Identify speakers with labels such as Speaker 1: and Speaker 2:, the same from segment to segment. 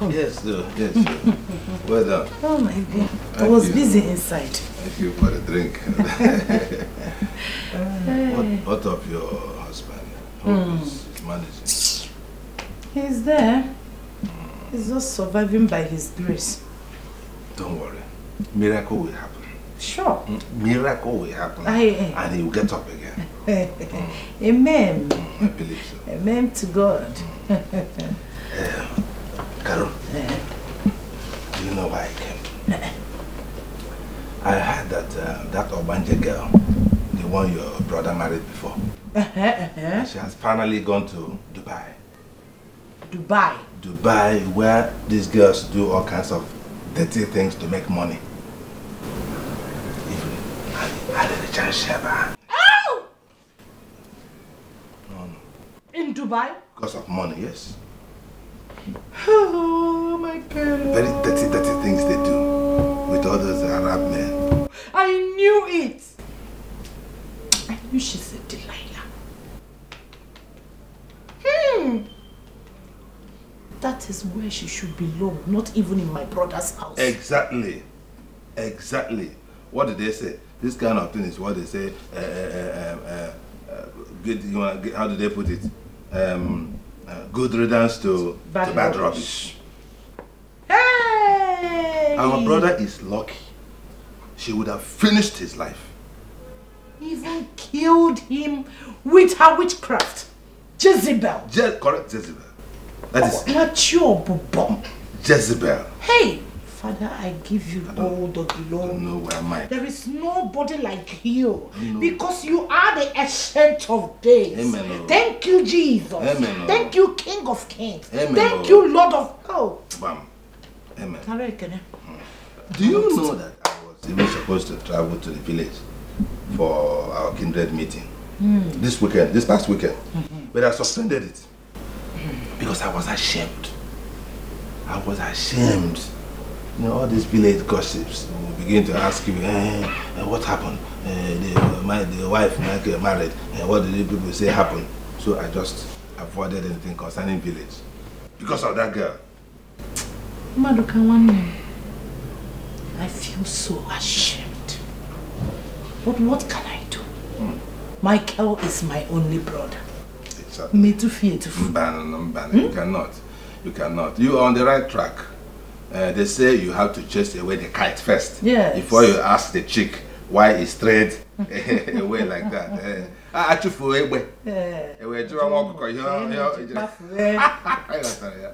Speaker 1: welcome.
Speaker 2: Yes, sir. Yes, sir. well done.
Speaker 1: Oh my God. I was
Speaker 2: you.
Speaker 1: busy inside.
Speaker 2: Thank you for the drink. What, uh, what of your husband? How
Speaker 1: Hmm.
Speaker 2: is he managing?
Speaker 1: He's there. Hmm. He's just surviving by his grace.
Speaker 2: Don't worry. Miracle will happen.
Speaker 1: Sure.
Speaker 2: Mm, Miracle will happen.
Speaker 1: Aye. Eh.
Speaker 2: And he will get up again.
Speaker 1: Amen. Hmm. Hmm.
Speaker 2: I believe so.
Speaker 1: Amen to God.
Speaker 2: Eh, Carol, do you know why I came? I heard that uh, that ogbanje girl, the one your brother married before, she has finally gone to Dubai.
Speaker 1: Dubai.
Speaker 2: Dubai, where these girls do all kinds of dirty things to make money. Even I did a chance Sheba
Speaker 1: Oh! In Dubai?
Speaker 2: because of money, yes.
Speaker 1: Oh my God.
Speaker 2: Very dirty, dirty things they do with all those Arab men.
Speaker 1: I knew it. I knew she's a Delilah. Hmm. That is where she should belong, not even in my brother's house.
Speaker 2: Exactly. Exactly. What did they say? This kind of thing is what they say. Uh, uh, uh, good, you get- how do they put it? Um, uh, good riddance to
Speaker 1: Bad
Speaker 2: to bad
Speaker 1: rubbish. Hey!
Speaker 2: Our brother is lucky. She would have finished his life.
Speaker 1: even killed him with her witchcraft. Jezebel.
Speaker 2: Je- correct, Jezebel. That is
Speaker 1: Mature.
Speaker 2: Jezebel.
Speaker 1: Hey, Father, I give you all the
Speaker 2: I
Speaker 1: glory.
Speaker 2: where my
Speaker 1: There is nobody like you because you are the ancient of days.
Speaker 2: Amen, Lord.
Speaker 1: Thank you, Jesus.
Speaker 2: Amen, Lord.
Speaker 1: Thank you, King of Kings.
Speaker 2: Amen,
Speaker 1: Thank
Speaker 2: Lord.
Speaker 1: you, Lord of Oh.
Speaker 2: bam. Amen. Do you know that I was even supposed to travel to the village for our kindred meeting hmm. this weekend, this past weekend, mm-hmm. but I suspended it because I was ashamed. I was ashamed. You know, all these village gossips will begin to ask you, eh, eh, what happened? Eh, the, my, the wife Michael married, eh, what did the people say happened? So I just avoided anything concerning village because of that girl.
Speaker 1: Maduka Nwanne, I feel so ashamed. But what can I do? Michael is my only brother.
Speaker 2: Exactly.
Speaker 1: Me too fear to fool.
Speaker 2: Mbana, mbana. You cannot. You cannot. You are on the right track. Uh, they say you have to chase away the kite first.
Speaker 1: Yes.
Speaker 2: Before you ask the chick why it strayed away like that. Uh, for egbe.
Speaker 1: Eh,
Speaker 2: Ewe jura nwa ọkụkọ, ihe ya.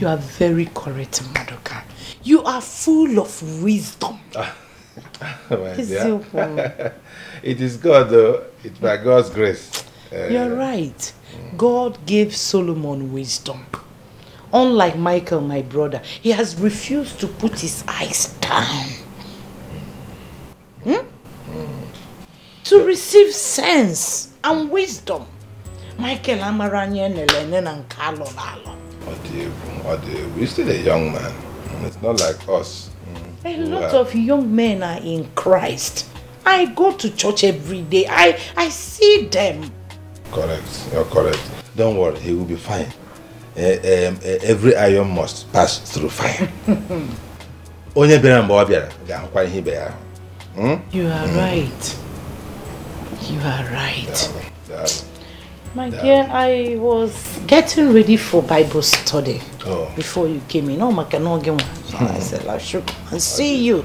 Speaker 1: You are very correct, Madoka. You are full of wisdom.
Speaker 2: It is God, though. It's by God's grace. Uh,
Speaker 1: You're right. God gave Solomon wisdom. Unlike Michael, my brother, he has refused to put his eyes down. Hmm? To receive sense and wisdom. Michael amaranye nelene na nke alọ n'alọ.
Speaker 2: Ọ dị egwu, ọ dị egwu. He's still a young man. It's not like us.
Speaker 1: A lot of young men are in Christ. I go to church every day. I, I see them.
Speaker 2: Correct. You're correct. Don't worry, he will be fine. Eh, um, eh, every iron must pass through fire. Onye bịara mgbe ọ bịara ga-ahụkwa ihe ibe ya ahụ.
Speaker 1: You are right. You are right. My dear, I was getting ready for Bible study
Speaker 2: Oh.
Speaker 1: before you came in. Oh, my God, so I said, I should come and see you.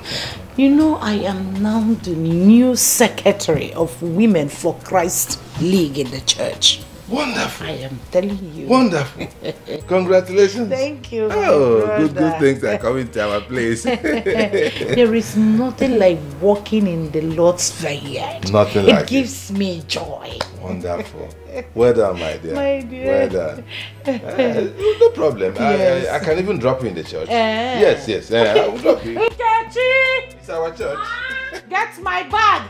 Speaker 1: You know, I am now the new secretary of Women for Christ League in the church.
Speaker 2: Wonderful.
Speaker 1: I am telling you.
Speaker 2: Wonderful. Congratulations.
Speaker 1: Thank you. my
Speaker 2: Oh, good, good things are coming to our place.
Speaker 1: there is nothing like walking in the Lord's vineyard.
Speaker 2: Nothing
Speaker 1: it
Speaker 2: like it.
Speaker 1: gives me joy.
Speaker 2: Wonderful. Well done, my dear.
Speaker 1: My dear.
Speaker 2: Well done. Uh, no problem.
Speaker 1: Yes.
Speaker 2: I, I, I can even drop you in the church.
Speaker 1: Eh.
Speaker 2: Yes, yes. Uh, I will drop you.
Speaker 1: Nkechi!
Speaker 2: It's our church.
Speaker 1: Get my bag!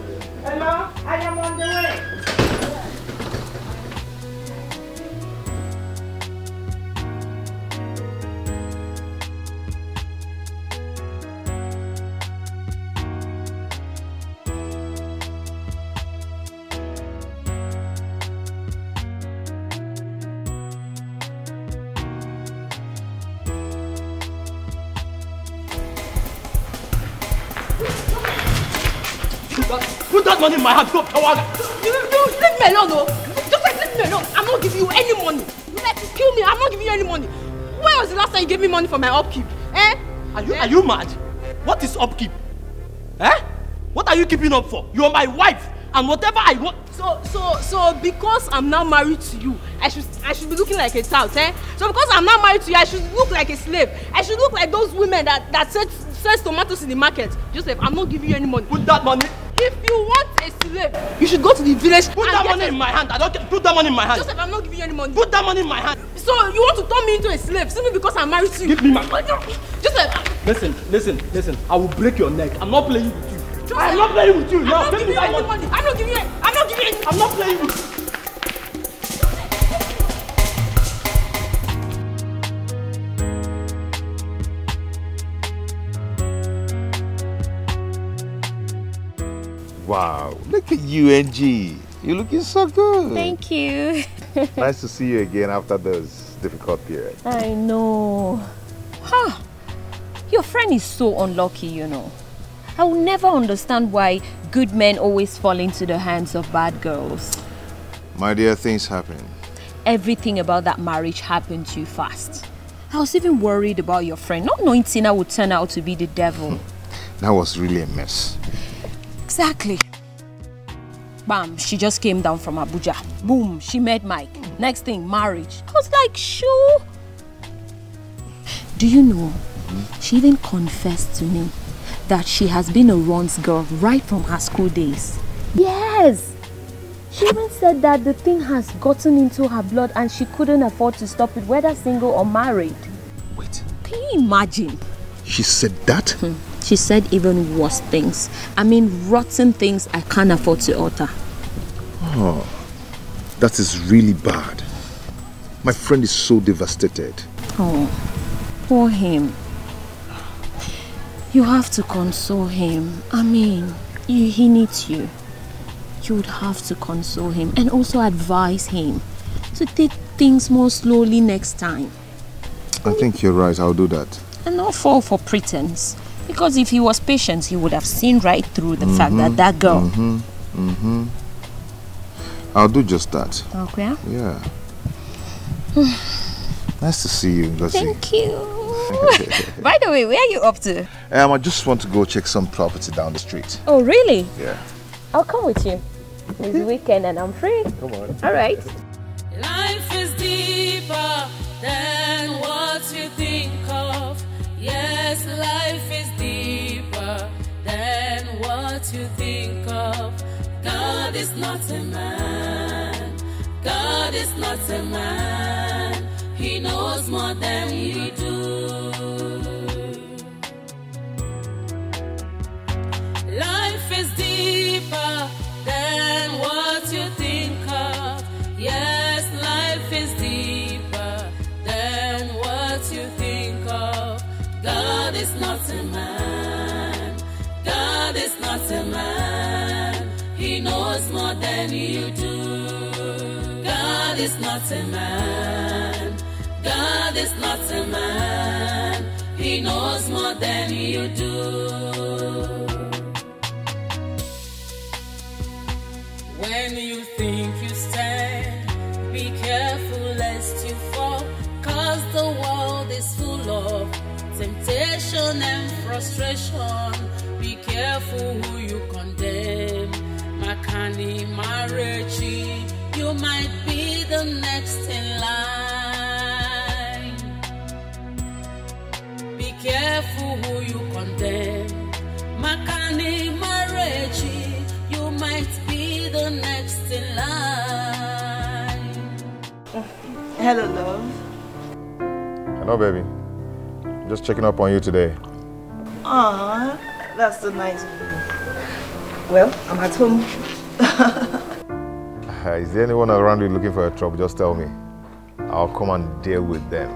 Speaker 3: Hello, I am on the way.
Speaker 4: Put that money in my hand. Go, Kawaga.
Speaker 5: You, you leave me alone, oh. Just like leave me alone. I'm not giving you any money. You like to kill me. I'm not giving you any money. When was the last time you gave me money for my upkeep? Eh?
Speaker 4: Are you, are you mad? What is upkeep? Eh? What are you keeping up for? You're my wife, and whatever I want.
Speaker 5: So, so, so because I'm now married to you, I should, I should be looking like a tout, eh? So because I'm now married to you, I should look like a slave. I should look like those women that that sells, sells tomatoes in the market. Joseph, I'm not giving you any money.
Speaker 4: Put that money.
Speaker 5: If you want a slave, you should go to the village
Speaker 4: Put that money
Speaker 5: a-
Speaker 4: in my hand. I don't care. Put that money in my hand.
Speaker 5: Joseph, I'm not giving you any money.
Speaker 4: Put that money in my hand.
Speaker 5: So you want to turn me into a slave simply because I'm married you?
Speaker 4: Give me my-
Speaker 5: Joseph,
Speaker 4: Listen, listen, listen. I will break your neck. I'm not playing with you.
Speaker 5: Joseph,
Speaker 4: I'm not playing with you.
Speaker 5: I'm
Speaker 4: Now,
Speaker 5: not giving you any
Speaker 4: money.
Speaker 5: money. I'm not giving you. I'm not giving you.
Speaker 4: I'm not playing with you.
Speaker 6: Wow, look at you, NG. You're looking so good.
Speaker 7: Thank you.
Speaker 6: nice to see you again after those difficult period.
Speaker 7: I know. Huh. Your friend is so unlucky, you know. I will never understand why good men always fall into the hands of bad girls.
Speaker 6: My dear, things happen.
Speaker 7: Everything about that marriage happened too fast. I was even worried about your friend, not knowing Tina would turn out to be the devil.
Speaker 6: That was really a mess.
Speaker 7: Exactly. Bam, she just came down from Abuja. Boom, she met Mike. Next thing, marriage. I was like, sure. Do you know? She even confessed to me that she has been a runs girl right from her school days. Yes! She even said that the thing has gotten into her blood and she couldn't afford to stop it, whether single or married.
Speaker 6: Wait,
Speaker 7: Can you imagine?
Speaker 6: she said that? Hmm.
Speaker 7: She said even worse things. I mean, rotten things I can't afford to utter.
Speaker 6: Oh, that is really bad. My friend is so devastated.
Speaker 7: Oh, poor him. You have to console him. I mean, you, he needs you. You would have to console him and also advise him to take things more slowly next time
Speaker 6: I think you're right, I'll do that.
Speaker 7: and not fall for pretense. Because if he was patient, he would have seen right through the fact that that girl. Mm -hmm.
Speaker 6: I'll do just that.
Speaker 7: Okay.
Speaker 6: Yeah. nice to see you, Ngozi.
Speaker 7: Thank you. By the way, where are you up to?
Speaker 6: Um, I just want to go check some property down the street.
Speaker 7: Oh, really?
Speaker 6: Yeah.
Speaker 7: I'll come with you. It's weekend and I'm free.
Speaker 6: Come on.
Speaker 7: All right.
Speaker 8: Life is deeper than what you think of. Yes, life of. God is not a man. God is not a man. He knows more than you do. Life is deeper than what you think of. Yes, life is deeper than what you think of. God is not a man. God is not a man. Than you do. God is not a man. God is not a man. He knows more than you do. When you think you stand, be careful lest you fall. Cause the world is full of temptation and frustration. Be careful who you condemn. I can you might be the next in line. Be careful who you condemn. Makani marriage you might be the next in line.
Speaker 9: Hello, love.
Speaker 6: Hello, baby. Just checking up on you today.
Speaker 9: Aw, that's so nice of you. Well, I'm at home.
Speaker 6: Uh, is there anyone around you looking for a trouble? Just tell me. I'll come and deal with them.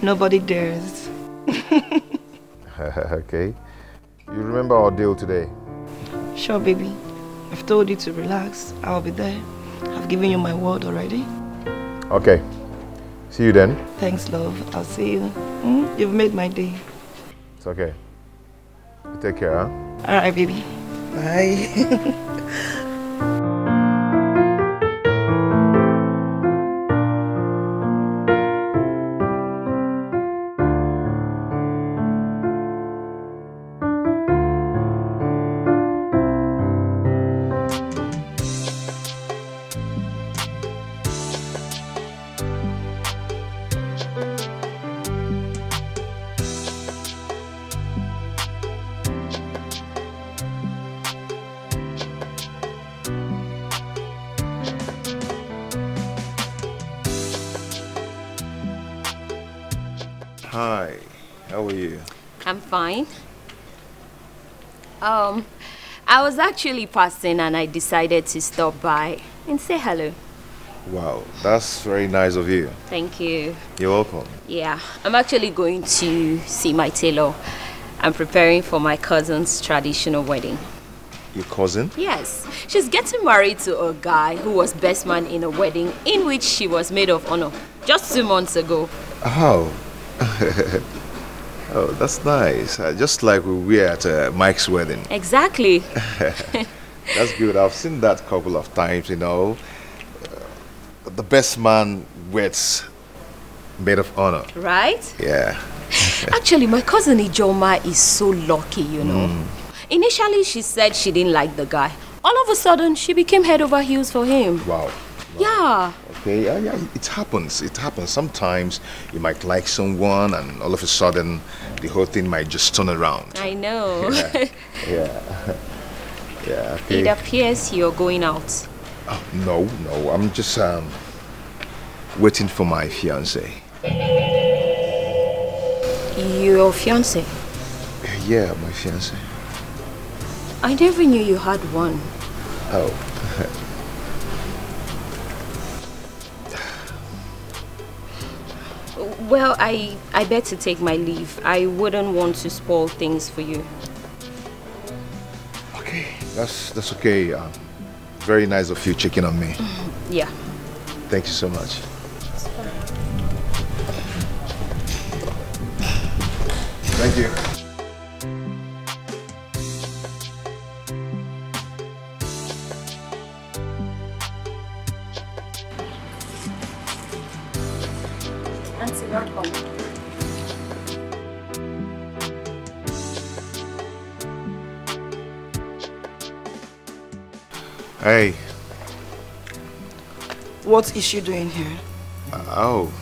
Speaker 9: Nobody dares.
Speaker 6: okay. You remember our deal today?
Speaker 9: Sure, baby. I've told you to relax. I'll be there. I've given you my word already.
Speaker 6: Okay. See you then.
Speaker 9: Thanks, love. I'll see you. Hmm? You've made my day.
Speaker 6: It's okay. You take care, huh?
Speaker 9: All right, baby. Bye.
Speaker 7: Actually passing and I decided to stop by and say hello.
Speaker 6: Wow, that's very nice of you.
Speaker 7: Thank you.
Speaker 6: You're welcome.
Speaker 7: Yeah, I'm actually going to see my tailor. I'm preparing for my cousin's traditional wedding.
Speaker 6: Your cousin?
Speaker 7: Yes, she's getting married to a guy who was best man in a wedding in which she was maid of honor just two months ago.
Speaker 6: Oh. oh, that's nice. Uh, just like we were at uh, Mike's wedding.
Speaker 7: Exactly.
Speaker 6: That's good. I've seen that couple of times, you know. Uh, the best man weds maid of honor.
Speaker 7: Right?
Speaker 6: Yeah.
Speaker 7: Actually, my cousin Ijeoma is so lucky, you know. Initially, she said she didn't like the guy. All of a sudden, she became head over heels for him.
Speaker 6: Wow.
Speaker 7: Yeah.
Speaker 6: Okay, yeah, yeah, it happens. It happens. Sometimes you might like someone, and all of a sudden, the whole thing might just turn around.
Speaker 7: I know.
Speaker 6: Yeah. Yeah.
Speaker 7: it
Speaker 6: Okay.
Speaker 7: appears you're going out.
Speaker 6: Oh, no, no. I'm just um waiting for my fiance.
Speaker 7: Your fiance.
Speaker 6: Yeah, my fiance.
Speaker 7: I never knew you had one.
Speaker 6: Oh.
Speaker 7: Well, I I better take my leave. I wouldn't want to spoil things for you.
Speaker 6: Okay, that's that's okay. Um, very nice of you checking on me.
Speaker 7: Yeah.
Speaker 6: Thank you so much. Thank you. Hey.
Speaker 9: What is she doing here?
Speaker 6: uh, oh,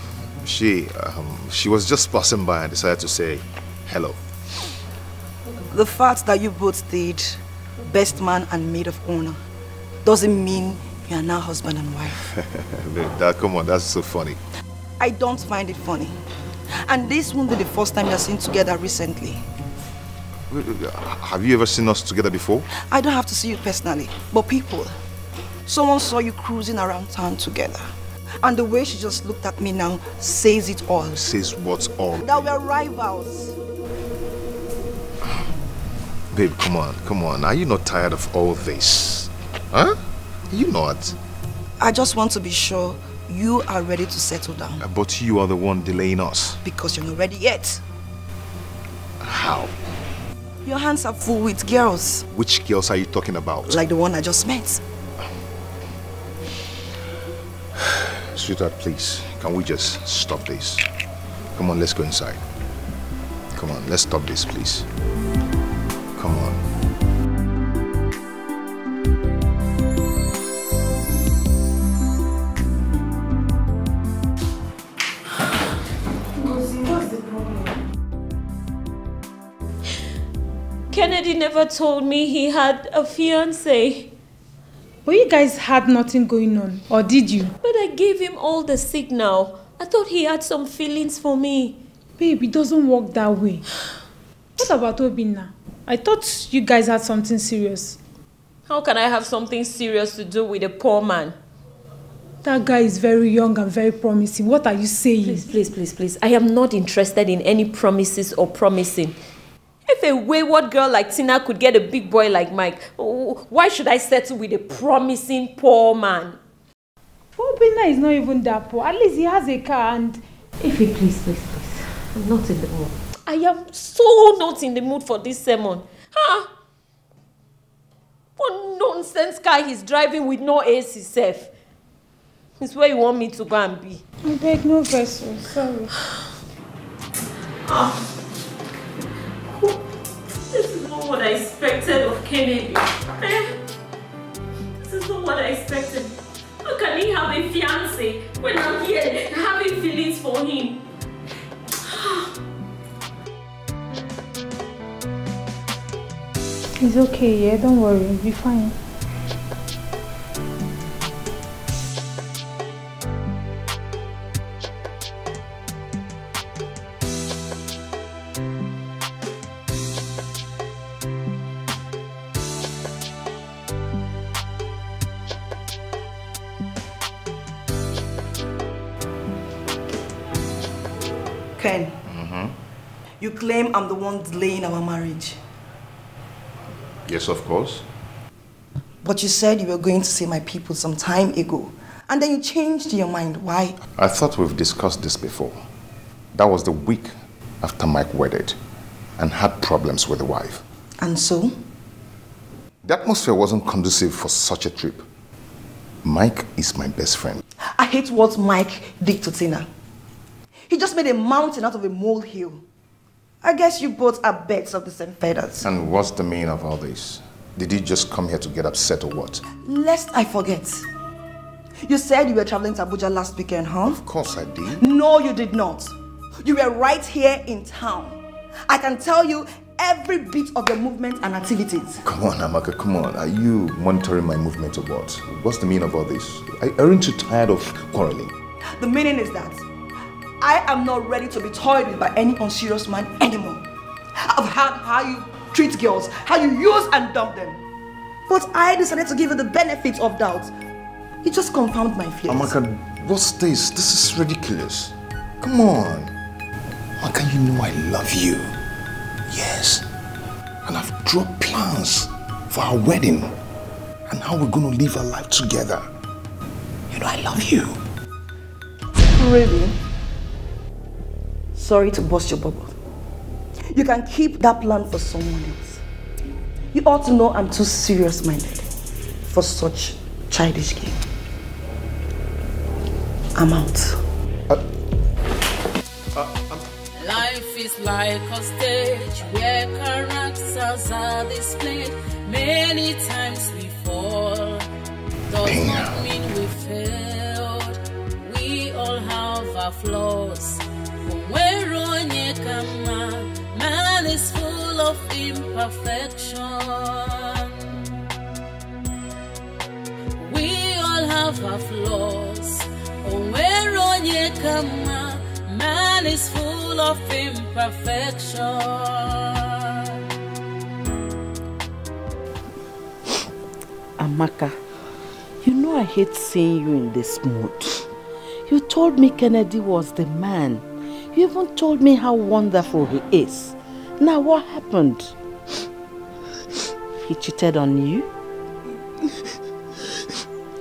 Speaker 6: she um, she was just passing by and decided to say hello.
Speaker 9: The fact that you both did best man and maid of honor doesn't mean you are now husband and wife.
Speaker 6: that come on, that's so funny.
Speaker 9: I don't find it funny. And this won't be the first time you're seen together recently.
Speaker 6: Have you ever seen us together before?
Speaker 9: I don't have to see you personally, but people. Someone saw you cruising around town together. And the way she just looked at me now says it all.
Speaker 6: Says what all.
Speaker 9: That we're rivals.
Speaker 6: Babe, come on, come on. Are you not tired of all this? Huh? Are you not?
Speaker 9: I just want to be sure you are ready to settle down
Speaker 6: But you are the one delaying us.
Speaker 9: because you're not ready yet.
Speaker 6: How?
Speaker 9: Your hands are full with girls,
Speaker 6: Which girls are you talking about?
Speaker 9: like the one I just met.
Speaker 6: Sweetheart, please, can we just stop this? Come on, let's go inside. Come on, let's stop this, please.
Speaker 7: Never told me he had a fiance.
Speaker 10: Well, you guys had nothing going on, or did you?
Speaker 7: But I gave him all the signal. I thought he had some feelings for me.
Speaker 10: Babe, it doesn't work that way. What about Obinna? I thought you guys had something serious.
Speaker 7: How can I have something serious to do with a poor man?
Speaker 10: That guy is very young and very promising. What are you saying?
Speaker 7: Please, please, please, please. I am not interested in any promises or promising. If a wayward girl like Tina could get a big boy like Mike, why should I settle with a promising poor man?
Speaker 10: Obina is not even that poor. At least he has a car and...
Speaker 7: Ify, please, please, please. I'm not in the mood. I am so not in the mood for this sermon. Huh? What nonsense car he's driving with no AC safe. It's where you want me to go and be.
Speaker 10: I beg no vessel, sorry.
Speaker 7: This is not what I expected of Kennedy. Eh? This is not what I expected. How can he have a fiance when I'm here having feelings for him?
Speaker 10: It's okay, yeah, don't worry, you'll be fine.
Speaker 9: Claim I'm the one delaying our marriage.
Speaker 6: Yes, of course.
Speaker 9: But you said you were going to see my people some time ago. And then you changed your mind. Why?
Speaker 6: I thought we've discussed this before. That was the week after Mike wedded and had problems with the wife.
Speaker 9: And so?
Speaker 6: The atmosphere wasn't conducive for such a trip. Mike is my best friend.
Speaker 9: I hate what Mike did to Tina. He just made a mountain out of a molehill. I guess you both are birds of the same feathers.
Speaker 6: And what's the meaning of all this? Did you just come here to get upset or what?
Speaker 9: Lest I forget. You said you were traveling to Abuja last weekend, huh?
Speaker 6: Of course I did.
Speaker 9: No, you did not. You were right here in town. I can tell you every bit of your movement and activities.
Speaker 6: Come on, Amaka, come on. Are you monitoring my movement or what? What's the meaning of all this? Aren't you tired of quarreling?
Speaker 9: The meaning is that I am not ready to be toyed with by any unserious man anymore. I've heard how you treat girls, how you use and dump them. But I decided to give you the benefit of doubt. You just confound my fears.
Speaker 6: Amaka, what's this? This is ridiculous. Come on. Amaka, you know I love you. Yes. And I've drawn plans for our wedding and how we're going to live our life together. You know I love you.
Speaker 9: Really? Sorry to bust your bubble. You can keep that plan for someone else. You ought to know I'm too serious-minded for such childish game. I'm out. Uh,
Speaker 8: Life is like a stage where characters are displayed. Many times we fall. Does not mean we failed. We all have our flaws. Man is full of imperfection. We all have our flaws. Oh, man is full of imperfection.
Speaker 3: Amaka, you know I hate seeing you in this mood. You told me Kennedy was the man. You even told me how wonderful he is. Now what happened? He cheated on you?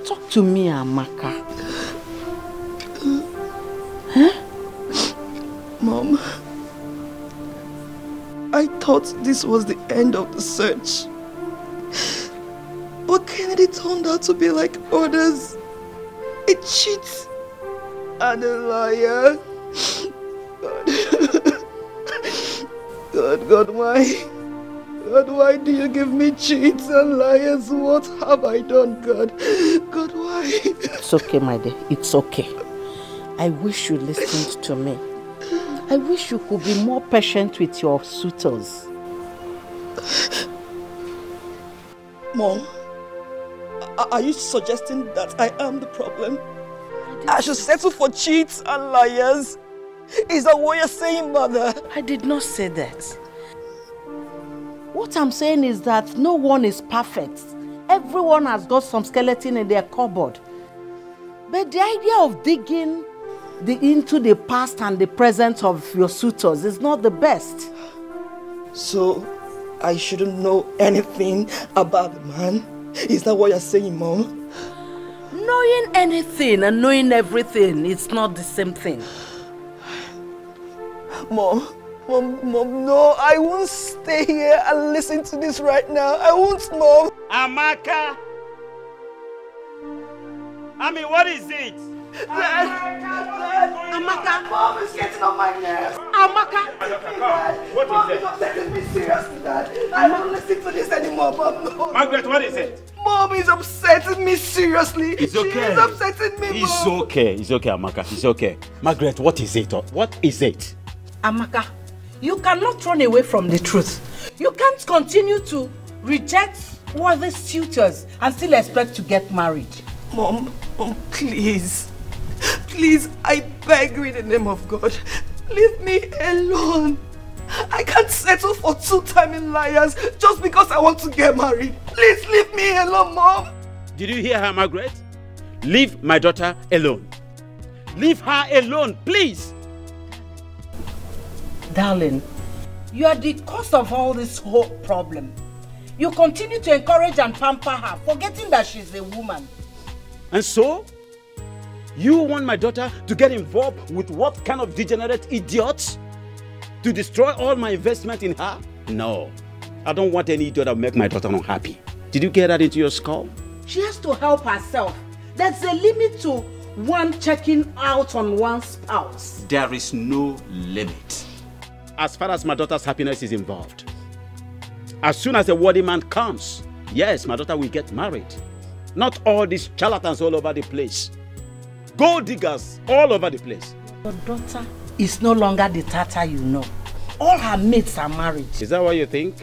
Speaker 3: Talk to me, Amaka.
Speaker 9: Huh? Mom, I thought this was the end of the search. But Kennedy turned out to be like others. A cheat and a liar. God, God, why? God, why do you give me cheats and liars? What have I done, God? God, why?
Speaker 3: It's okay, my dear. It's okay. I wish you listened to me. I wish you could be more patient with your suitors.
Speaker 9: Mom, Are- Are you suggesting that I am the problem? I should settle for cheats and liars? Is that what you're saying, mother?
Speaker 3: I did not say that. What I'm saying is that no one is perfect. Everyone has got some skeleton in their cupboard. But the idea of digging the, into the past and the present of your suitors is not the best.
Speaker 9: So, I shouldn't know anything about the man? Is that what you're saying, Mom?
Speaker 3: Knowing anything and knowing everything, it's not the same thing.
Speaker 9: Mom, Mom, Mom, no, I won't stay here and listen to this right now. I won't, Mom.
Speaker 11: Amaka! I mean, what is it?
Speaker 9: Amaka, Mom is getting on my nerves.
Speaker 11: Amaka! What
Speaker 9: Mom,
Speaker 11: is
Speaker 9: you're
Speaker 11: it?
Speaker 9: taking me seriously, Dad. I won't listen to this anymore, Mom. No.
Speaker 11: Margaret, what is it?
Speaker 9: Mom is upsetting me seriously.
Speaker 11: It's
Speaker 9: She
Speaker 11: okay.
Speaker 9: is upsetting me,
Speaker 11: It's
Speaker 9: Mom.
Speaker 11: okay. It's okay, Amaka. It's okay. Margaret, what is it? What is it?
Speaker 3: Amaka, you cannot run away from the truth. You can't continue to reject worthy suitors and still expect to get married.
Speaker 9: Mom, Mom, please. Please, I beg you in the name of God. Leave me alone. I can't settle for two-timing liars just because I want to get married. Please leave me alone, Mom.
Speaker 11: Did you hear her, Margaret? Leave my daughter alone. Leave her alone, please.
Speaker 3: Darling, you are the cause of all this whole problem. You continue to encourage and pamper her, forgetting that she's a woman.
Speaker 11: And so, you want my daughter to get involved with what kind of degenerate idiots? To destroy all my investment in her? No. I don't want any idiot that will make my daughter unhappy. Did you get that into your skull?
Speaker 3: She has to help herself. There's a limit to one checking out on one spouse.
Speaker 11: There is no limit. As far as my daughter's happiness is involved. As soon as a worthy man comes, yes, my daughter will get married. Not all these charlatans all over the place. Gold diggers all over the place.
Speaker 3: Your daughter is no longer the Tata you know. All her mates are married.
Speaker 11: Is that what you think?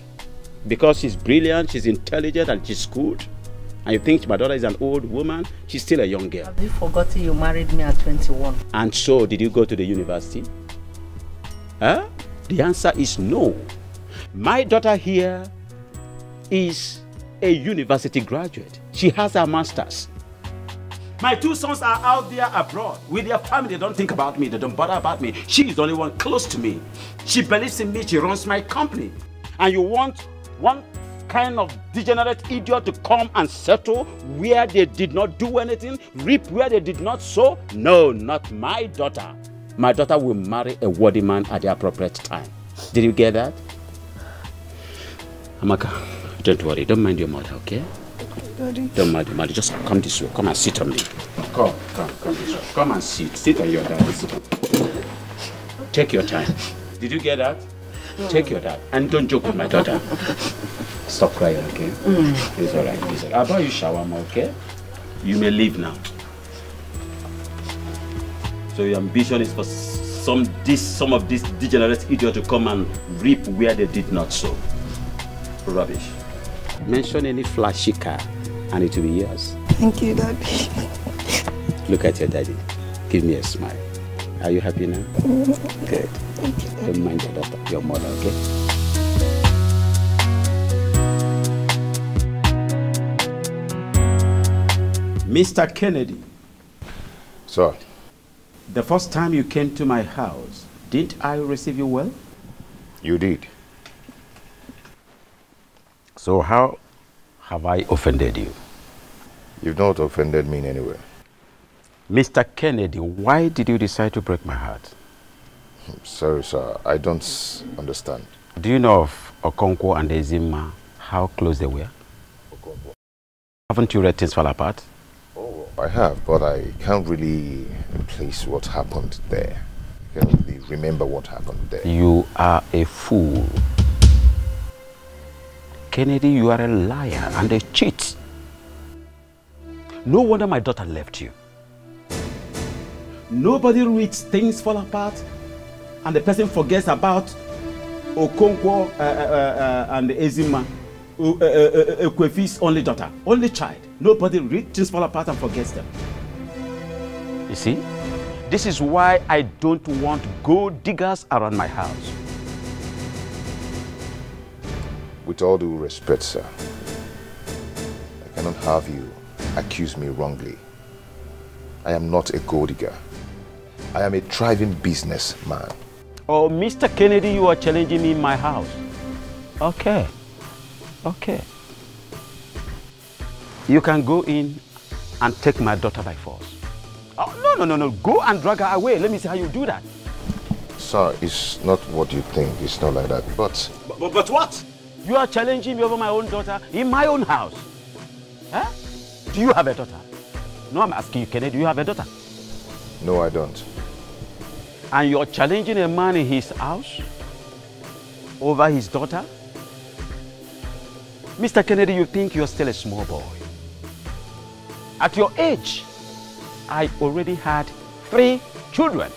Speaker 11: Because she's brilliant, she's intelligent, and she's good? And you think my daughter is an old woman? She's still a young girl.
Speaker 3: Have you forgotten you married me at 21?
Speaker 11: And so, did you go to the university? Huh? The answer is no. My daughter here is a university graduate. She has her master's. My two sons are out there abroad with their family. They don't think about me. They don't bother about me. She is the only one close to me. She believes in me. She runs my company. And you want one kind of degenerate idiot to come and settle where they did not do anything, reap where they did not sow? No, not my daughter. My daughter will marry a worthy man at the appropriate time. Did you get that? Amaka, don't worry. Don't mind your mother, okay?
Speaker 9: Daddy.
Speaker 11: Don't mind your mother. Just come this way. Come and sit on me. Come, come, come this way. Come and sit. Sit on your dad. Sit. Take your time. Did you get that? Take your time. And don't joke with my daughter. Stop crying, okay? Mm. It's alright. It's alright. I'll buy you shawarma, okay? You may leave now. So your ambition is for some this some of these degenerate idiots to come and reap where they did not sow. Rubbish. Mention any flashy car and it will be yours.
Speaker 9: Thank you, Daddy.
Speaker 11: Look at your daddy. Give me a smile. Are you happy now? Mm-hmm. Good. thank you. Don't mind your daughter, your mother, okay? Mr. Kennedy,
Speaker 6: Sir,
Speaker 11: the first time you came to my house, didn't I receive you well?
Speaker 6: you did.
Speaker 11: So how have I offended you?
Speaker 6: You've not offended me in any way.
Speaker 11: Mr. Kennedy, why did you decide to break my heart?
Speaker 6: Sorry, sir. I don't understand.
Speaker 11: Do you know of Okonkwo and Ezinma, how close they were? Haven't you read Things Fall Apart?
Speaker 6: I have, but I can't really place what happened there. I can't really remember what happened there.
Speaker 11: You are a fool. Kennedy, you are a liar and a cheat. No wonder my daughter left you. Nobody reads Things Fall Apart and the person forgets about Okonkwo uh, uh, uh, and Ezinma. Uh, uh, uh, Kwefi's only daughter, only child. Nobody read things fall apart and forgets them. You see? This is why I don't want gold diggers around my house.
Speaker 6: With all due respect, sir, I cannot have you accuse me wrongly. I am not a gold digger. I am a thriving businessman.
Speaker 11: Oh, Mr. Kennedy, you are challenging me in my house. Okay. Okay. You can go in and take my daughter by force. Oh, no, no, no, no. Go and drag her away. Let me see how you do that.
Speaker 6: Sir, it's not what you think. It's not like that. But
Speaker 11: But, but, but what? You are challenging me over my own daughter in my own house. Huh? Do you have a daughter? No, I'm asking you, Kennedy, do you have a daughter?
Speaker 6: no, I don't.
Speaker 11: And you're challenging a man in his house over his daughter? Mr. Kennedy, you think you're still a small boy. At your age, I already had three children.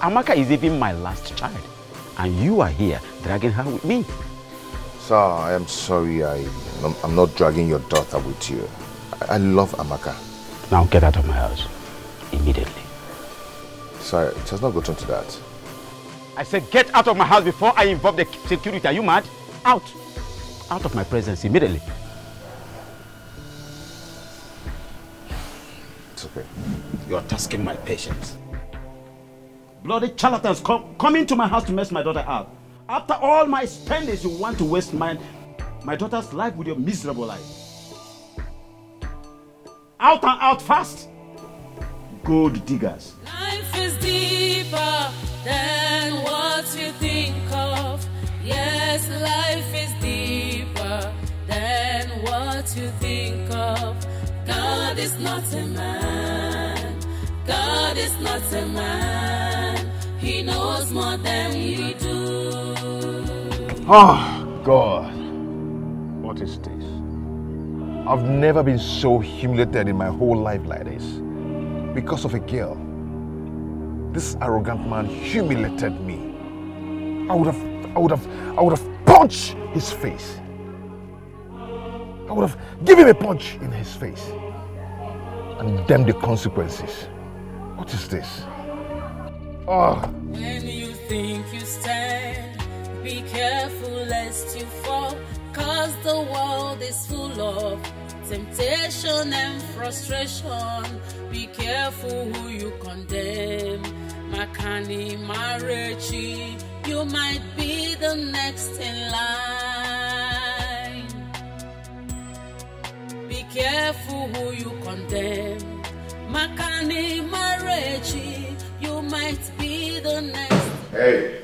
Speaker 11: Amaka is even my last child. And you are here dragging her with me.
Speaker 6: Sir, I am sorry. I, I'm- not dragging your daughter with you. I, I love Amaka.
Speaker 11: Now get out of my house immediately.
Speaker 6: Sir, it has not gotten to that.
Speaker 11: I said get out of my house before I involve the security. Are you mad? Out. Out of my presence immediately.
Speaker 6: It's okay.
Speaker 11: You're tasking my patience. Bloody charlatans come, come into my house to mess my daughter up. After all my spendings, you want to waste my, my daughter's life with your miserable life. Out and out fast. Gold diggers.
Speaker 8: Life is deeper than is not a man. God is not a man. He knows more than we do.
Speaker 6: Oh, God. What is this? I've never been so humiliated in my whole life like this. Because of a girl. This arrogant man humiliated me. I would have, I would have, I would have punched his face. I would have given him a punch in his face. And them the consequences. What is this? Oh.
Speaker 8: When you think you stand, be careful lest you fall. Cause the world is full of temptation and frustration. Be careful who you condemn. Makani Marechi, you might be the next in line. Careful who you condemn. Makani Marechi, you might be the next.
Speaker 6: Hey.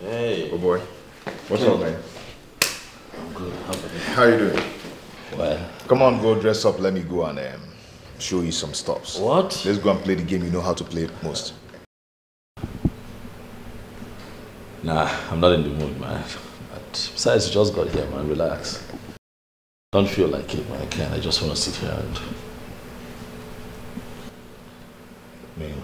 Speaker 12: Hey.
Speaker 6: Oh boy. What's
Speaker 12: Hey.
Speaker 6: up, man?
Speaker 12: I'm good. How about you?
Speaker 6: How you doing?
Speaker 12: Well.
Speaker 6: Come on, go dress up. Let me go and um, show you some stops.
Speaker 12: What?
Speaker 6: Let's go and play the game you know how to play it most.
Speaker 12: Nah, I'm not in the mood, man. But besides, you just got here, man. Relax. Don't feel like it, man. I can't. I just want to sit here and.
Speaker 6: Man,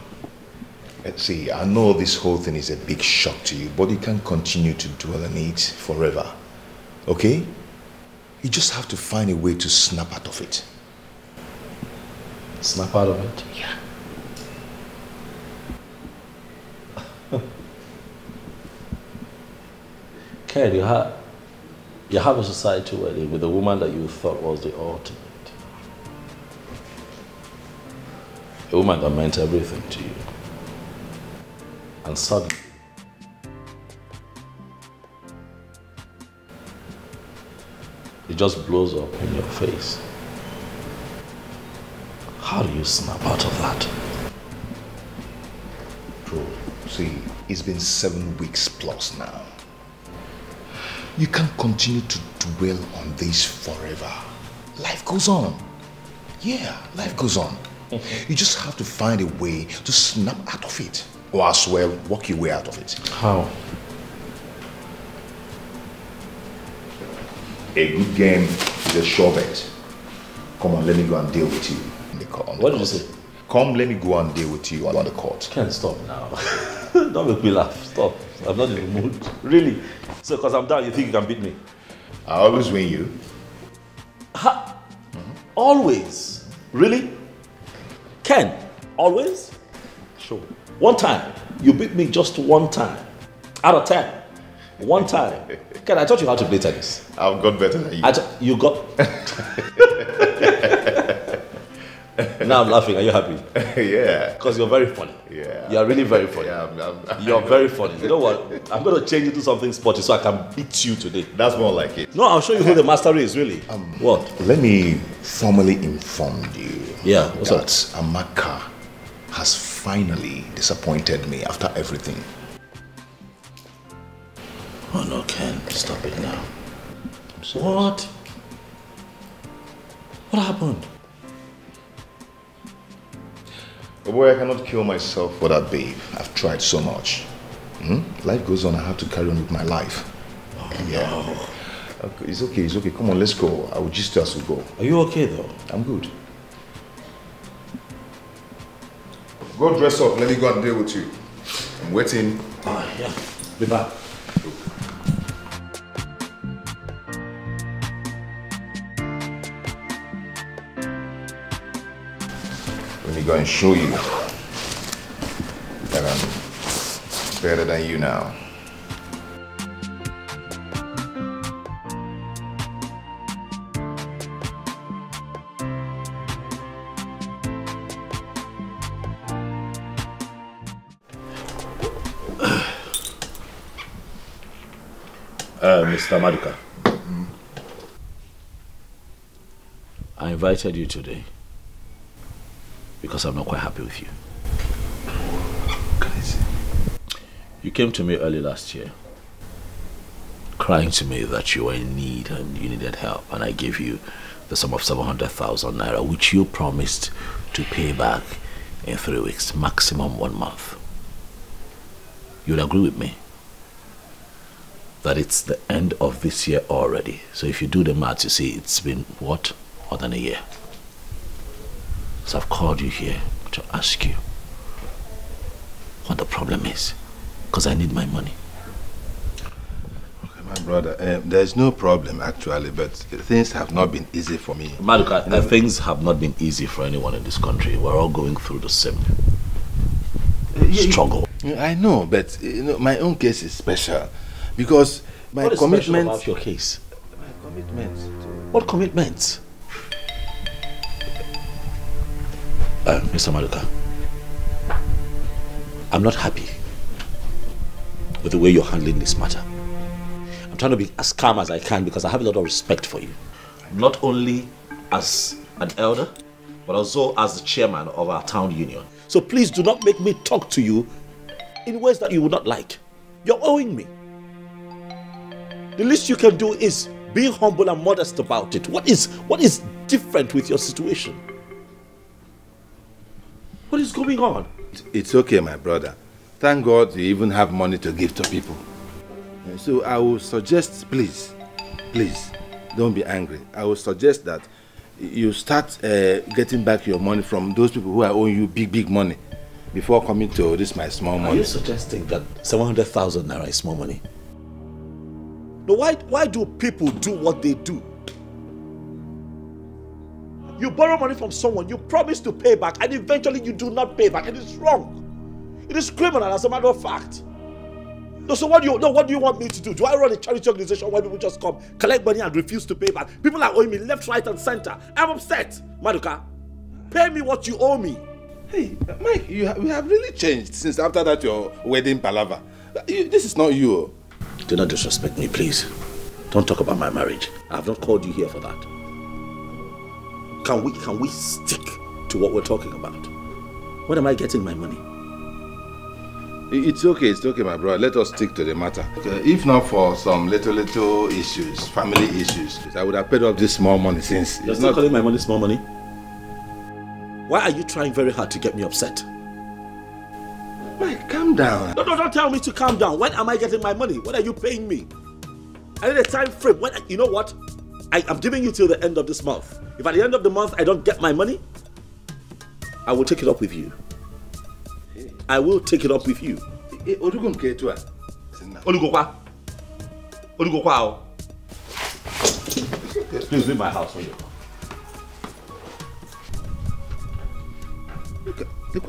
Speaker 6: let's uh, see, I know this whole thing is a big shock to you, but you can't continue to dwell on it forever. Okay? You just have to find a way to snap out of it.
Speaker 12: Snap out of it?
Speaker 6: Yeah.
Speaker 12: Ken, you had you have a society wedding with a woman that you thought was the ultimate. A woman that meant everything to you. And suddenly, it just blows up in your face. How do you snap out of that?
Speaker 6: Bro, see, it's been seven weeks plus now. You can't continue to dwell on this forever. Life goes on. Yeah, life goes on. You just have to find a way to snap out of it. Or as well, walk your way out of it.
Speaker 12: How?
Speaker 6: A good game is a sure bet. Come on, let me go and deal with you in the court. on the
Speaker 12: What did you say?
Speaker 6: Come, let me go and deal with you on the court.
Speaker 12: Can't stop now. Don't make me laugh. Stop. I'm not in the mood. Really. So, because I'm down, you think you can beat me?
Speaker 6: I always win you. Ha.
Speaker 12: Always. Really? Ken, always? Sure. One time. You beat me just one time. Out of ten. One time. Ken, I taught you how to play tennis.
Speaker 6: I've got better than you.
Speaker 12: I you got. now I'm laughing. Are you happy?
Speaker 6: yeah.
Speaker 12: Because you're very funny.
Speaker 6: Yeah.
Speaker 12: You are really very funny.
Speaker 6: Yeah, I'm, I'm,
Speaker 12: You're very funny. You know what? I'm going to change it to something sporty so I can beat you today.
Speaker 6: That's more like it.
Speaker 12: No, I'll show you who the master is, really.
Speaker 6: Um,
Speaker 12: what?
Speaker 6: Let me formally inform you.
Speaker 12: Yeah, what's
Speaker 6: that
Speaker 12: up?
Speaker 6: Amaka has finally disappointed me after everything.
Speaker 12: Oh no, Ken, stop it now. What? What happened?
Speaker 6: Boy, I cannot kill myself for that babe. I've tried so much. Hmm? Life goes on. I have to carry on with my life. Oh, yeah. Okay, it's okay. It's okay. Come on, let's go. I will just as we go.
Speaker 12: Are you okay though?
Speaker 6: I'm good. Go dress up. Let me go and deal with you. I'm waiting.
Speaker 12: Ah, yeah. Be back.
Speaker 6: Let me go and show you that I'm better than you now.
Speaker 12: Uh, Mr. Maduka. I invited you today because I'm not quite happy with you. You came to me early last year crying to me that you were in need and you needed help, and I gave you the sum of 700,000 naira, which you promised to pay back in three weeks, maximum one month. You'd agree with me that it's the end of this year already. So if you do the math, you see it's been what? More than a year. So I've called you here to ask you what the problem is. Because I need my money.
Speaker 2: Okay, my brother, um, there's no problem actually, but things have not been easy for me. Know,
Speaker 12: uh, things have not been easy for anyone in this country. We're all going through the same struggle.
Speaker 2: I know, but you know, my own case is special because my
Speaker 12: what is special
Speaker 2: commitment.
Speaker 12: about your case?
Speaker 2: My commitment.
Speaker 12: What commitments? Uh, Mr. Maduka, I'm not happy with the way you're handling this matter. I'm trying to be as calm as I can because I have a lot of respect for you. Not only as an elder, but also as the chairman of our town union. So please do not make me talk to you in ways that you would not like. You're owing me. The least you can do is be humble and modest about it. What is what is different with your situation? What is going on?
Speaker 2: It's okay, my brother. Thank God you even have money to give to people. So I will suggest, please, please, don't be angry. I will suggest that you start uh, getting back your money from those people who are owing you big, big money before coming to this my small money.
Speaker 12: Are you suggesting that 700,000 naira is small money? No, why, why do people do what they do? You borrow money from someone, you promise to pay back, and eventually you do not pay back. It is wrong. It is criminal, as a matter of fact. No, so what do you no, what do you want me to do? Do I run a charity organization where people just come, collect money and refuse to pay back? People are owing me left, right, and center. I'm upset, Maduka. Pay me what you owe me.
Speaker 2: Hey, Mike, you have, you have really changed since after that your wedding palaver. You, this is not you.
Speaker 12: Do not disrespect me, please. Don't talk about my marriage. I have not called you here for that. Can we can we stick to what we're talking about? When am I getting my money?
Speaker 2: It's okay, it's okay, my brother. Let us stick to the matter. Okay, if not for some little, little issues, family issues, I would have paid off this small money since
Speaker 12: You're
Speaker 2: it's
Speaker 12: still
Speaker 2: not.
Speaker 12: calling my money small money? Why are you trying very hard to get me upset?
Speaker 2: Mike, calm down.
Speaker 12: No, no, don't tell me to calm down. When am I getting my money? When are you paying me? I need a time frame. When you know what? I, am giving you till the end of this month. If at the end of the month I don't get my money, I will take it up with you. I will take it up with you. Eh, eh, Odugo Please leave my house for you.
Speaker 2: Look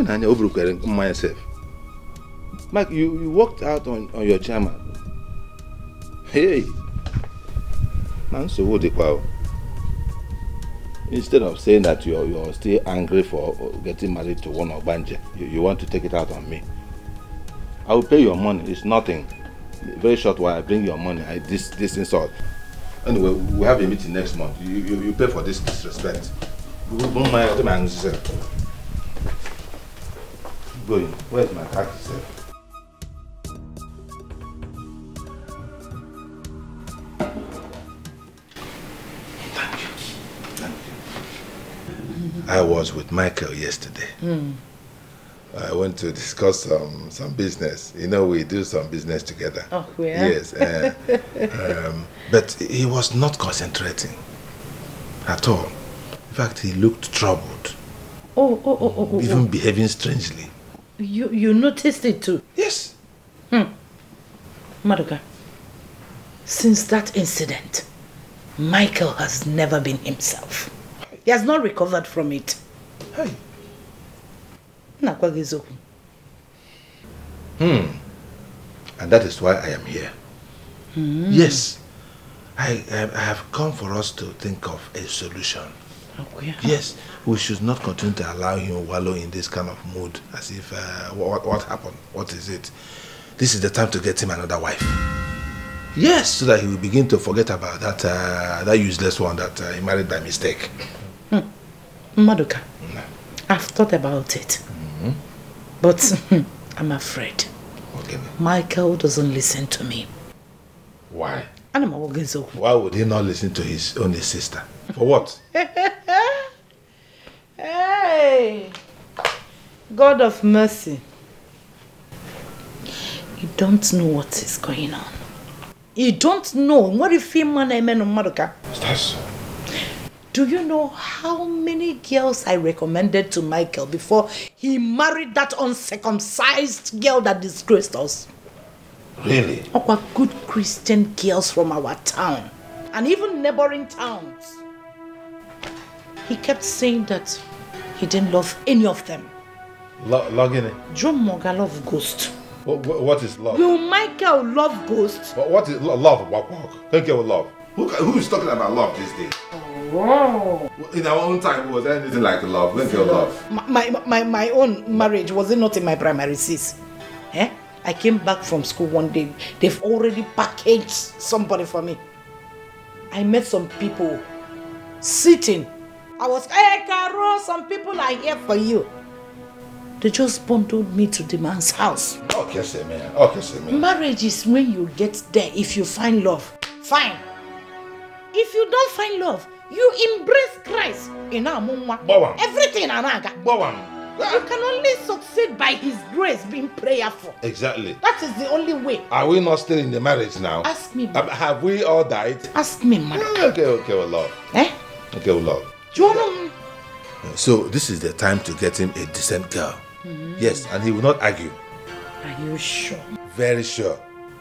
Speaker 2: myself. Mike, you, you walked out on, on your chairman. Hey, Na nsogbu dịkwa o. Instead of saying that you're, you're still angry for getting married to one Ogbanje, you, you want to take it out on me. I will pay your money. It's nothing. Very short while I bring your money. I this this insult. Anyway, we have a meeting next month. You you, you pay for this disrespect. Don't mind my. Going. Where's my khaki, I was with Michael yesterday.
Speaker 1: Hmm.
Speaker 2: I went to discuss some some business. You know, we do some business together.
Speaker 1: Oh, we are?
Speaker 2: Yes. uh, um, but he was not concentrating at all. In fact, he looked troubled,
Speaker 1: Oh, oh, oh, oh, oh,
Speaker 2: even
Speaker 1: oh.
Speaker 2: behaving strangely.
Speaker 1: You, you noticed it too?
Speaker 2: Yes.
Speaker 1: Hmm. Maduka, since that incident, Michael has never been himself. He has not recovered from it.
Speaker 2: Hey. Hmm. And that is why I am here.
Speaker 1: Hmm.
Speaker 2: Yes. I, I, I have come for us to think of a solution.
Speaker 1: Okay.
Speaker 2: Yes, we should not continue to allow him wallow in this kind of mood as if, uh, what, what happened? What is it? This is the time to get him another wife. Yes, so that he will begin to forget about that, uh, that useless one that uh, he married by mistake.
Speaker 1: Maduka, I've thought about it. Mm-hmm. But I'm afraid.
Speaker 2: Okay.
Speaker 1: Michael doesn't listen to me.
Speaker 2: Why?
Speaker 1: Ana m agwa gị eziokwu.
Speaker 2: Why would he not listen to his only sister? For what?
Speaker 1: hey! God of mercy. You don't know what is going on. You don't know. What if him man Maduka?
Speaker 2: That's so.
Speaker 1: Do you know how many girls I recommended to Michael before he married that uncircumcised girl that disgraced us?
Speaker 2: Really?
Speaker 1: Aqua good Christian girls from our town and even neighboring towns. He kept saying that he didn't love any of them.
Speaker 2: Lo- log in it.
Speaker 1: John Moga love ghost.
Speaker 2: What, what is love?
Speaker 1: Will Michael love ghost?
Speaker 2: What, what is lo- love? Walk, walk. Thank you with love. Who, who is talking about love these days? Oh.
Speaker 1: Wow.
Speaker 2: In our own time, was there anything like love? Thank you love.
Speaker 1: My, my, my, own marriage was it not in my primary sis? Eh? I came back from school one day. They've already packaged somebody for me. I met some people sitting. I was, hey, Caro, some people are here for you. They just bundled me to the man's house.
Speaker 2: Okay, say man. Okay, say man.
Speaker 1: Marriage is when you get there if you find love. Fine. If you don't find love, you embrace Christ. Ina mumwa.
Speaker 2: Bawang.
Speaker 1: Everything anaga. You can only succeed by his grace being prayerful.
Speaker 2: Exactly.
Speaker 1: That is the only way.
Speaker 2: Are we not still in the marriage now?
Speaker 1: Ask me.
Speaker 2: Um, have we all died?
Speaker 1: Ask me, man.
Speaker 2: Okay, okay, with love.
Speaker 1: Eh?
Speaker 2: Okay, with love.
Speaker 1: Do you wanna...
Speaker 2: So this is the time to get him a decent girl.
Speaker 1: Mhm.
Speaker 2: Yes, and he will not argue.
Speaker 1: Are you sure?
Speaker 2: Very sure.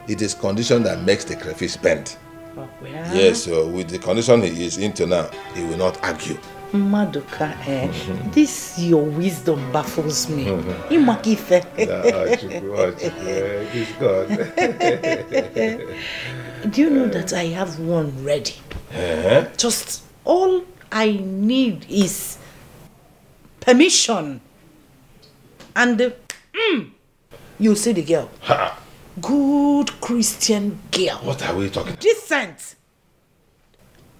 Speaker 2: It is condition that makes the crayfish bend.
Speaker 1: Well.
Speaker 2: Yes, so with the condition he is into now, he will not argue.
Speaker 1: Maduka, eh, this your wisdom baffles me. Imakife. Do you know that I have one ready?
Speaker 2: Eh?
Speaker 1: Just all I need is permission. And uh, mm, you see the girl.
Speaker 2: Ha!
Speaker 1: Good Christian girl.
Speaker 2: What are we talking?
Speaker 1: Decent.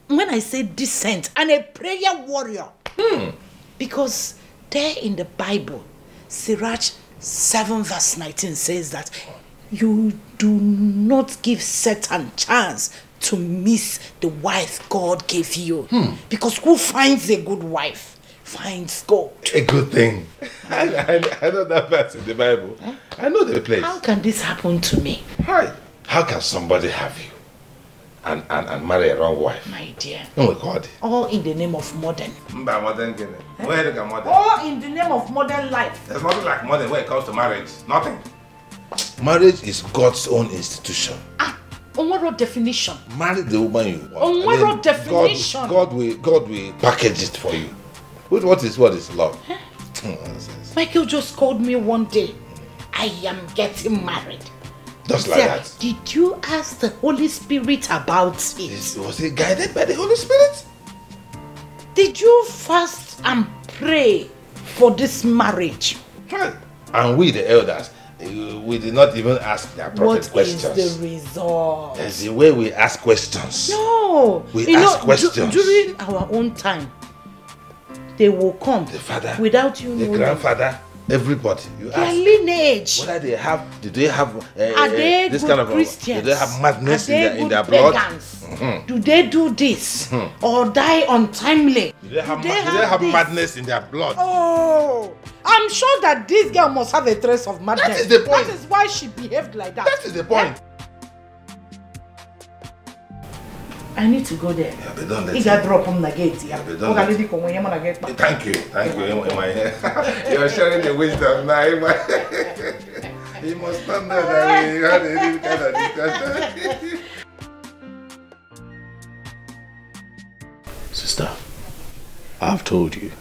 Speaker 1: When I say decent, and a prayer warrior. Because there in the Bible, Sirach 7 verse 19 says that you do not give Satan chance to miss the wife God gave you. Because who finds a good wife finds God.
Speaker 2: A good thing. I, I, I know that verse in the Bible. I know the place.
Speaker 1: How can this happen to me?
Speaker 2: Hi. How can somebody have you and, and, and marry a wrong wife?
Speaker 1: My dear.
Speaker 2: Oh my God.
Speaker 1: All in the name of modern.
Speaker 2: Mba, modern gini. Where look at modern?
Speaker 1: All in the name of modern life.
Speaker 2: There's nothing like modern when it comes to marriage. Nothing. Marriage is God's own institution.
Speaker 1: Onwero definition.
Speaker 2: Marry the woman you want.
Speaker 1: Onwero
Speaker 2: and then
Speaker 1: definition.
Speaker 2: God, God will God will package it for you. What, what is what is love?
Speaker 1: Michael just called me one day. I am getting married.
Speaker 2: Just like that.
Speaker 1: Did you ask the Holy Spirit about it?
Speaker 2: Was he guided by the Holy Spirit?
Speaker 1: Did you fast and pray for this marriage?
Speaker 2: And we, the elders, eh, we did not even ask the appropriate
Speaker 1: What is
Speaker 2: questions.
Speaker 1: the result?
Speaker 2: It's the way we ask questions.
Speaker 1: No.
Speaker 2: We
Speaker 1: you
Speaker 2: ask
Speaker 1: know,
Speaker 2: questions.
Speaker 1: during our own time, they will come
Speaker 2: The father,
Speaker 1: without you
Speaker 2: the
Speaker 1: knowing.
Speaker 2: grandfather, everybody. You
Speaker 1: Their
Speaker 2: ask
Speaker 1: lineage.
Speaker 2: whether they have, do they have uh,
Speaker 1: Are they
Speaker 2: this
Speaker 1: good
Speaker 2: kind of, uh,
Speaker 1: Christians?
Speaker 2: do they have madness
Speaker 1: Are they
Speaker 2: in their, in their blood? Mhm.
Speaker 1: Do they do this
Speaker 2: Mhm.
Speaker 1: or die untimely?
Speaker 2: Do they have,
Speaker 1: Do
Speaker 2: ma-
Speaker 1: they
Speaker 2: do they
Speaker 1: have
Speaker 2: have
Speaker 1: this?
Speaker 2: madness in their blood?
Speaker 1: Oh, I'm sure that this girl must have a trace of madness.
Speaker 2: That is the point.
Speaker 1: That is why she behaved like that.
Speaker 2: That is the point.
Speaker 1: I need to go there.
Speaker 2: Yeah, but don't let
Speaker 1: He got drop on the gate. Yeah,
Speaker 2: but don't let-
Speaker 1: lady come when you get.
Speaker 2: Thank you, thank you. Am- am I- You're sharing the wisdom now. You must not know that had any kind of discussion.
Speaker 12: Sister, I've told you.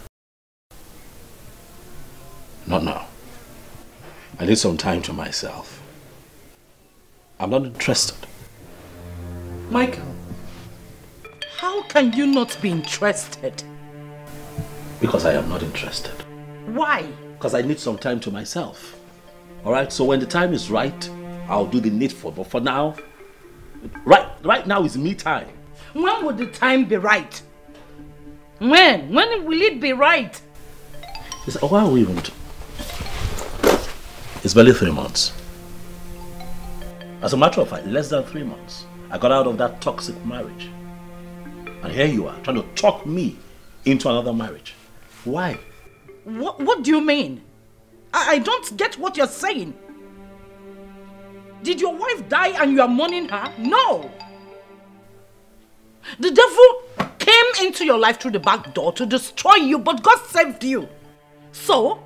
Speaker 12: Not now. I need some time to myself. I'm not interested.
Speaker 1: Michael, how can you not be interested?
Speaker 12: Because I am not interested.
Speaker 1: Why?
Speaker 12: Because I need some time to myself. Alright, so when the time is right, I'll do the needful. But for now, right right now is me time.
Speaker 1: When would the time be right? When? When will it be right?
Speaker 12: It's, why are we even? It's barely three months. As a matter of fact, less than three months. I got out of that toxic marriage. And here you are, trying to talk me into another marriage. Why?
Speaker 1: What, what do you mean? I, I don't get what you're saying. Did your wife die and you are mourning her? No. The devil came into your life through the back door to destroy you, but God saved you. So,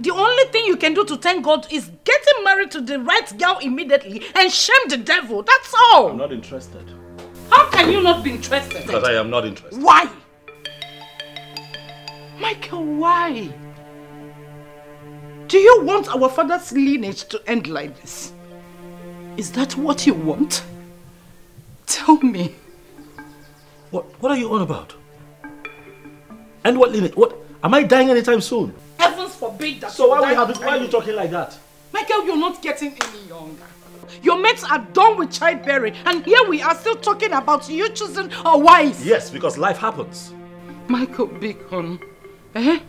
Speaker 1: the only thing you can do to thank God is getting married to the right girl immediately and shame the devil. That's all.
Speaker 12: I'm not interested.
Speaker 1: How can you not be interested?
Speaker 12: Because I am not interested.
Speaker 1: Why? Michael, why? Do you want our father's lineage to end like this? Is that what you want? Tell me.
Speaker 12: What what are you on about? And what limit? What am I dying anytime soon?
Speaker 1: Heavens forbid that
Speaker 12: So
Speaker 1: you
Speaker 12: why, we
Speaker 1: die
Speaker 12: have, why are you talking like that?
Speaker 1: Michael, you're not getting any younger. Your mates are done with childbearing, and here we are still talking about you choosing a wife.
Speaker 12: Yes, because life happens.
Speaker 1: Michael Bacon, eh?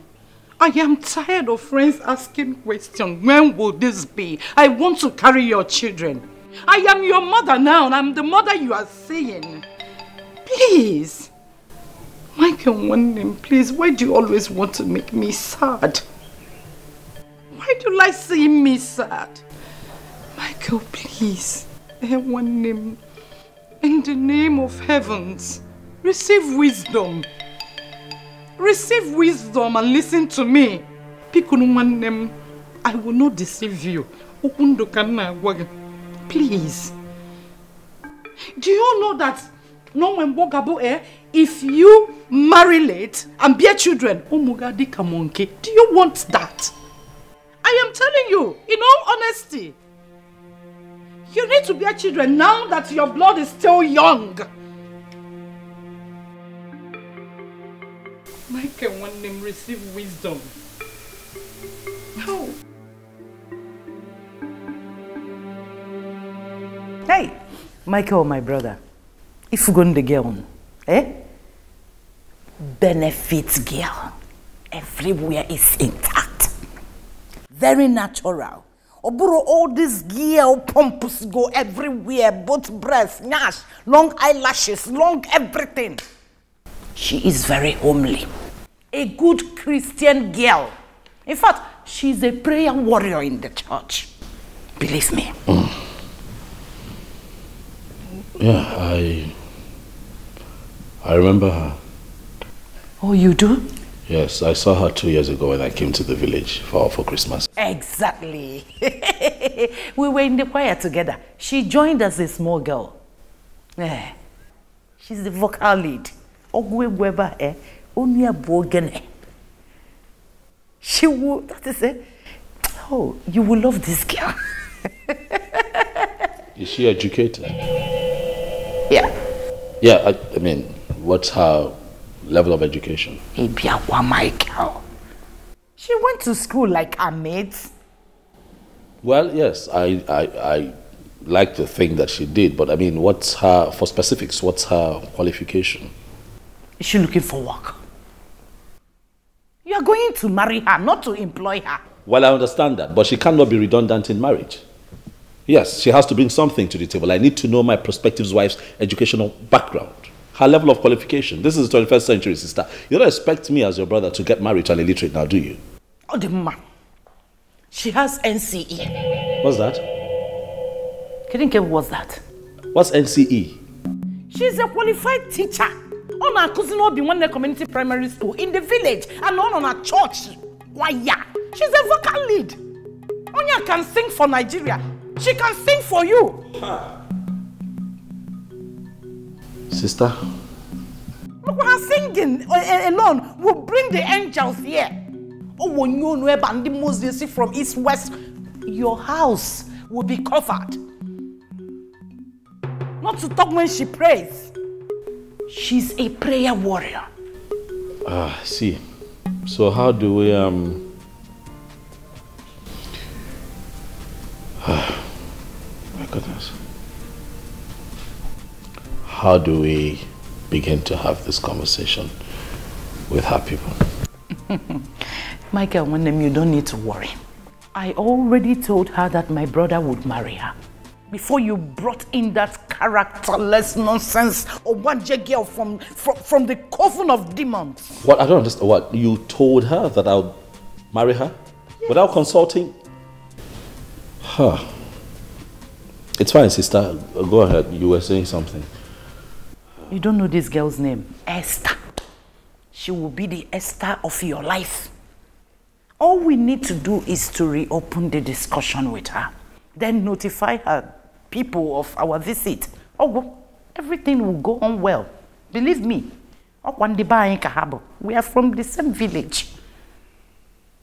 Speaker 1: I am tired of friends asking questions. When will this be? I want to carry your children. I am your mother now, and I'm the mother you are seeing. Please. Michael, one name, please. Why do you always want to make me sad? Why do you like seeing me sad? Michael, please. Eh, one name. In the name of heavens, receive wisdom. Receive wisdom and listen to me. Pick Pikunu name. I will not deceive you. Please. Do you know that no when Bogabo eh, if you marry late and bear children, ụmụ gị ka monkey. Do you want that? I am telling you, in all honesty, you need to bear children now that your blood is still young. Michael one name receive wisdom. No.
Speaker 13: Hey, Michael, my brother. If you go the girl, eh? Benefits girl. Everywhere is intact. Very natural. Oburo, all this girl pompous go everywhere, both breasts, nash, long eyelashes, long everything. She is very homely. A good Christian girl. In fact, she's a prayer warrior in the church. Believe me. Mm.
Speaker 12: Yeah, I I remember her.
Speaker 13: Oh, you do?
Speaker 12: Yes, I saw her two years ago when I came to the village for, for Christmas.
Speaker 13: Exactly. we were in the choir together. She joined as a small girl. Eh, She's the vocal lead. Ogwe Weber, eh? Only a bogene.
Speaker 1: She will, that is it. Oh, you will love this girl.
Speaker 12: Is she educated?
Speaker 1: Yeah.
Speaker 12: Yeah, I, I mean, what's her level of education?
Speaker 1: Ibiawa, my girl. She went to school like her mates.
Speaker 12: Well, yes, I, I, I like to think that she did, but I mean, what's her, for specifics, what's her qualification?
Speaker 1: Is she looking for work? You are going to marry her, not to employ her.
Speaker 12: Well, I understand that, but she cannot be redundant in marriage. Yes, she has to bring something to the table. I need to know my prospective wife's educational background, her level of qualification. This is the 21st century, sister. You don't expect me as your brother to get married to an illiterate now, do you?
Speaker 1: Oh, the man. She has NCE.
Speaker 12: What's that?
Speaker 1: Kidding what's that?
Speaker 12: What's NCE?
Speaker 1: She's a qualified teacher. On our cousin Obi one community primary school in the village and on on a church. Why yeah? She's a vocal lead. Onya can sing for Nigeria. She can sing for you.
Speaker 12: Sister,
Speaker 1: Look, her singing uh, alone will bring the angels here. Oh, when you know about the Moses from east west, your house will be covered. Not to talk when she prays. She's a prayer warrior.
Speaker 12: ah, I see. So how do we, um... My goodness. How do we begin to have this conversation with her people?
Speaker 1: Michael, when them, you don't need to worry. I already told her that my brother would marry her. Before you brought in that characterless nonsense or one girl from, from, from the coven of demons.
Speaker 12: What? I don't understand. What? You told her that I'll marry her without consulting? Huh. It's fine, sister. Go ahead. You were saying something.
Speaker 1: You don't know this girl's name. Esther. She will be the Esther of your life. All we need to do is to reopen the discussion with her. Then notify her people of our visit. Oh, well, everything will go on well. Believe me. We are from the same village.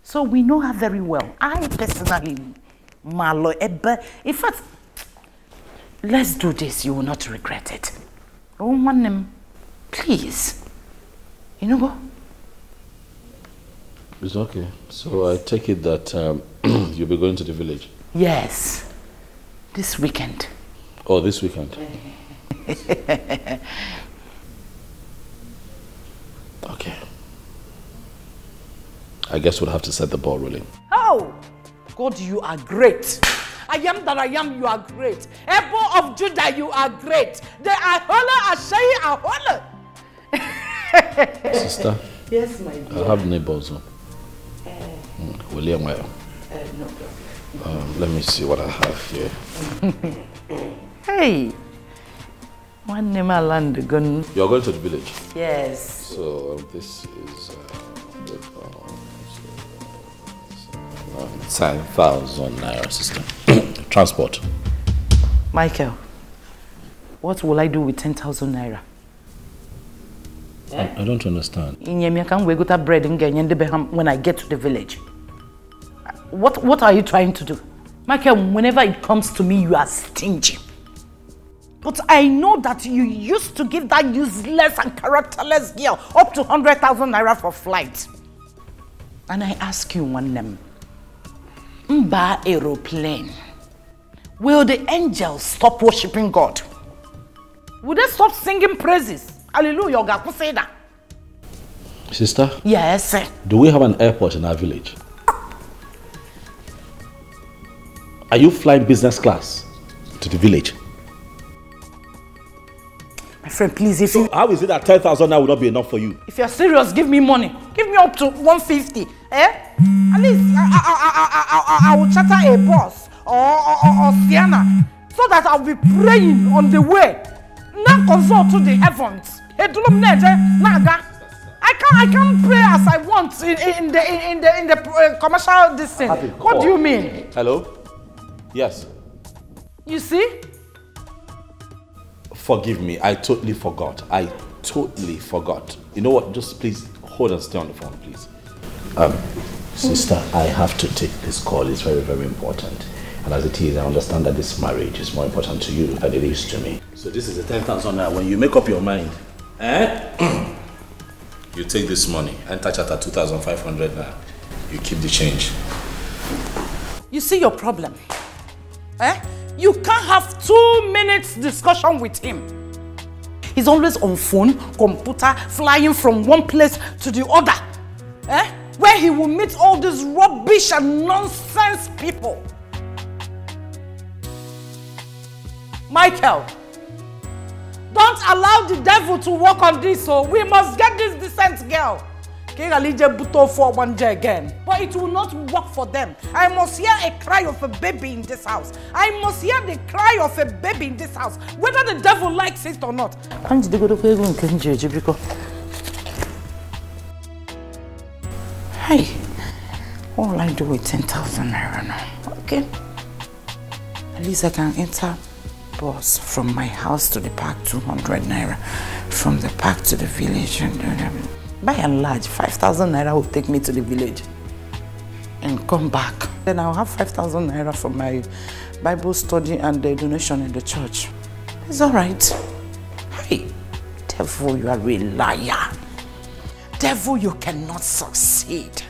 Speaker 1: So we know her very well. I personally, Malo. In fact, let's do this. You will not regret it. Oh, one please. You know what?
Speaker 12: It's okay. So I take it that um, you'll be going to the village.
Speaker 1: Yes. This weekend.
Speaker 12: Oh, this weekend. Okay. I guess we'll have to set the ball rolling.
Speaker 1: Oh, God, you are great. I am that I am, you are great. Ebo of Judah, you are great. The Ahola Ashai Ahola.
Speaker 12: Sister,
Speaker 1: Yes, my dear.
Speaker 12: I have neighbors. Mm, William, well,
Speaker 1: Uh, no problem.
Speaker 12: um, let me see what I have here.
Speaker 1: Hey. One name I land gun.
Speaker 12: You're going to the village.
Speaker 1: Yes.
Speaker 12: So um, this is uh, the, uh, 10,000 naira, sister. Transport.
Speaker 1: Michael, what will I do with 10,000 naira?
Speaker 12: I, I don't understand.
Speaker 1: Inyemi, I can we go to bread when I get to the village. What, what are you trying to do? Michael, whenever it comes to me, you are stingy. But I know that you used to give that useless and characterless girl up to 100,000 naira for flight. And I ask you one name. Mba aeroplane. Will the angels stop worshipping God? Will they stop singing praises? Hallelujah, God, say that.
Speaker 12: Sister,
Speaker 1: Yes, sir.
Speaker 12: do we have an airport in our village? Are you flying business class to the village?
Speaker 1: My friend, please, if you
Speaker 12: How is it that 10,000 naira will not be enough for you?
Speaker 1: if you're serious, give me money. Give me up to 150. Eh? At least I, I, I, I, I, I will charter a bus or, or, or, or Sienna so that I'll be praying on the way. Now consult to the heavens. Edulum neje, naga. I can't, I can't pray as I want in, in, in the in the in the uh, commercial this thing. What do you mean?
Speaker 12: Hello? Yes.
Speaker 1: You see?
Speaker 12: Forgive me. I totally forgot. I totally forgot. You know what? Just please hold and stay on the phone, please. Um, Sister, I have to take this call. It's very, very important. And as it is, I understand that this marriage is more important to you than it is to me. So this is the 10,000 now. When you make up your mind, eh? you take this money, enter charter 2,500 now. You keep the change.
Speaker 1: You see your problem? Eh? You can't have two minutes discussion with him. He's always on phone, computer, flying from one place to the other. Eh? Where he will meet all these rubbish and nonsense people. Michael, don't allow the devil to work on this, so we must get this decent girl. Kigalije Buto for one day again. But it will not work for them. I must hear a cry of a baby in this house. I must hear the cry of a baby in this house, whether the devil likes it or not. Hey, will I do with 10,000 naira now? Okay. At least I can enter bus from my house to the park 200 naira. From the park to the village. And, um, by and large, 5,000 naira will take me to the village and come back. Then I'll have 5,000 naira for my Bible study and the donation in the church. It's all right. Hey, devil, you are a liar. Devil, you cannot succeed.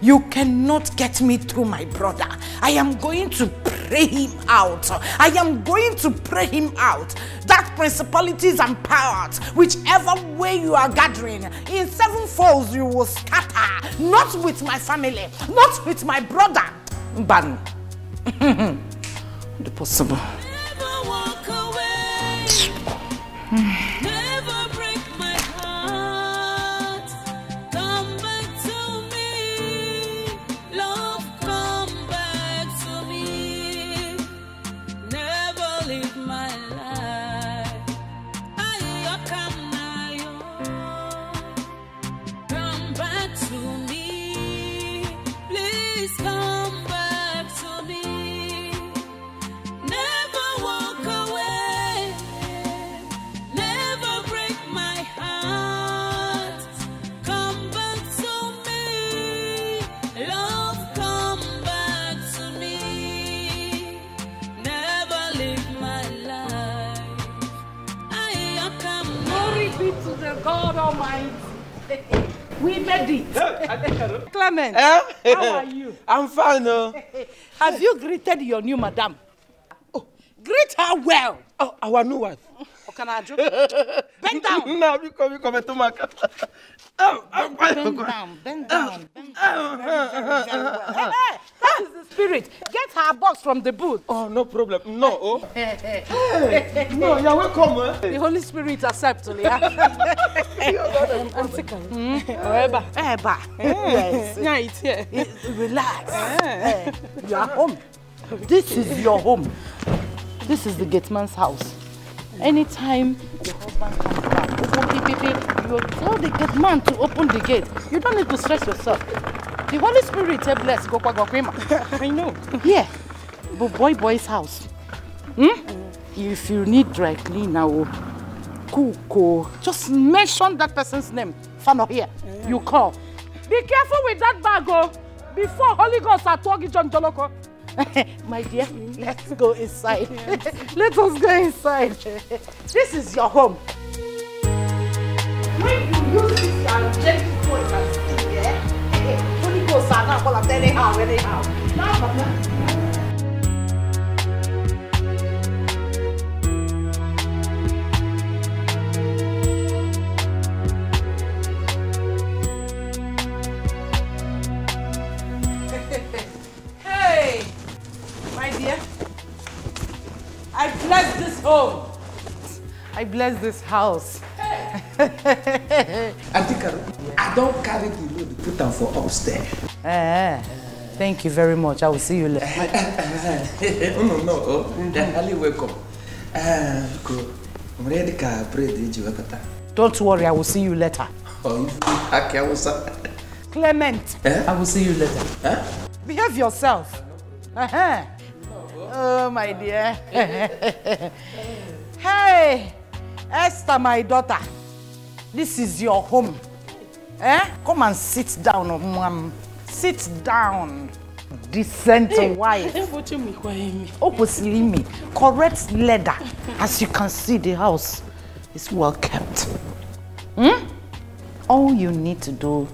Speaker 1: You cannot get me through my brother. I am going to pray him out. I am going to pray him out. That principalities and powers, whichever way you are gathering, in seven folds you will scatter. Not with my family, not with my brother. Ban. the possible. We made it. Clement,
Speaker 14: Eh?
Speaker 1: how are you?
Speaker 14: I'm fine, no.
Speaker 1: Have you greeted your new madam? Oh, greet her well.
Speaker 14: Oh, our new wife.
Speaker 1: Okanaju. Bend down.
Speaker 14: No, come to my
Speaker 1: Bend down, bend down, bend down. Hey, hey, that is the spirit. Get her box from the booth.
Speaker 14: Oh, no problem. No. Oh.
Speaker 1: Hey,
Speaker 14: no, you're welcome. Eh?
Speaker 1: The Holy Spirit accepts. Auntie Karen. Eba. Eba. Yes.
Speaker 5: Yeah, it's here.
Speaker 1: Relax. You are home. This is your home. This is the gate man's house. Anytime your husband comes back, open, beep, you tell the gate man to open the gate. You don't need to stress yourself. The Holy Spirit say bless go kwa go kwema. I know. Here, but boy boy's house. Hmm? If you need dry cleaner or just mention that person's name. Fano here. You call. Be careful with that bag, oh. Before Holy Ghost are talking John Joloko. My dear, let's go inside. Let us go inside. This is your home. When you use this and gentle voice and speak, yeah? Holy Ghost are not going to anyhow, anyhow. Now, Mama. I bless this house.
Speaker 15: Auntie I don't carry the load, put am for upstairs.
Speaker 1: Eh, thank you very much. I will see you later.
Speaker 15: oh, no, no, oh, you're highly welcome. I'm ready bread eji wepụta.
Speaker 1: Don't worry, I will see you later.
Speaker 15: Oh, you.
Speaker 1: Clement,
Speaker 15: Eh?
Speaker 1: I will see you later.
Speaker 15: Huh?
Speaker 1: Behave yourself. Uh-huh. Oh, my dear. hey, Esther, my daughter. This is your home. Eh? Come and sit down, mom. sit down. Decent wife. O kwesịrị ime correct leather. As you can see, the house is well kept. Hmm? All you need to do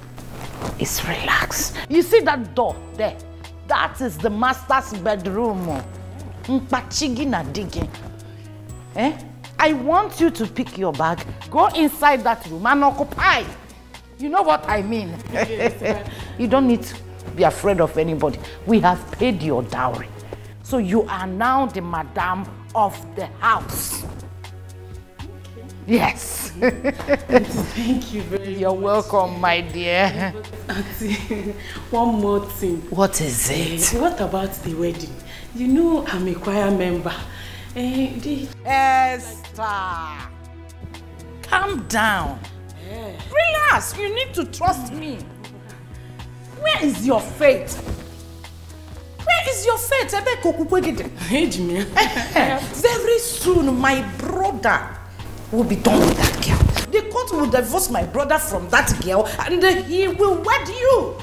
Speaker 1: is relax. You see that door there? That is the master's bedroom. Mkpachigi na digging. Eh? I want you to pick your bag, go inside that room and occupy. You know what I mean? you don't need to be afraid of anybody. We have paid your dowry. So you are now the madam of the house. Yes.
Speaker 16: Thank you very
Speaker 1: You're welcome, my dear.
Speaker 16: One more thing.
Speaker 1: What is it?
Speaker 16: What about the wedding? You know I'm a choir member. Eh, the...
Speaker 1: Esther, calm down. Relax, you need to trust me. Where is your faith? Where is your faith? Ebe kokukwegide. Very soon, my brother will be done with that girl. The court will divorce my brother from that girl and he will wed you.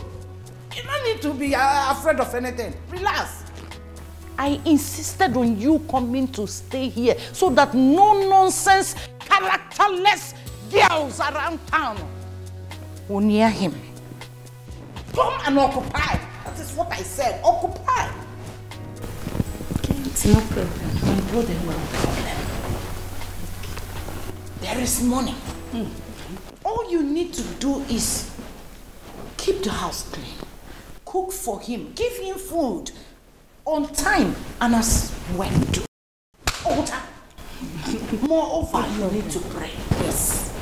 Speaker 1: You don't need to be uh, afraid of anything. Relax. I insisted on you coming to stay here so that no nonsense, characterless girls around town will near him. Come and occupy. That is what I said. Occupy.
Speaker 16: It's no problem.
Speaker 1: My brother will problem. There is money. Hmm. All you need to do is keep the house clean, cook for him, give him food on time and as when. All time. Moreover, you need to pray. Yes.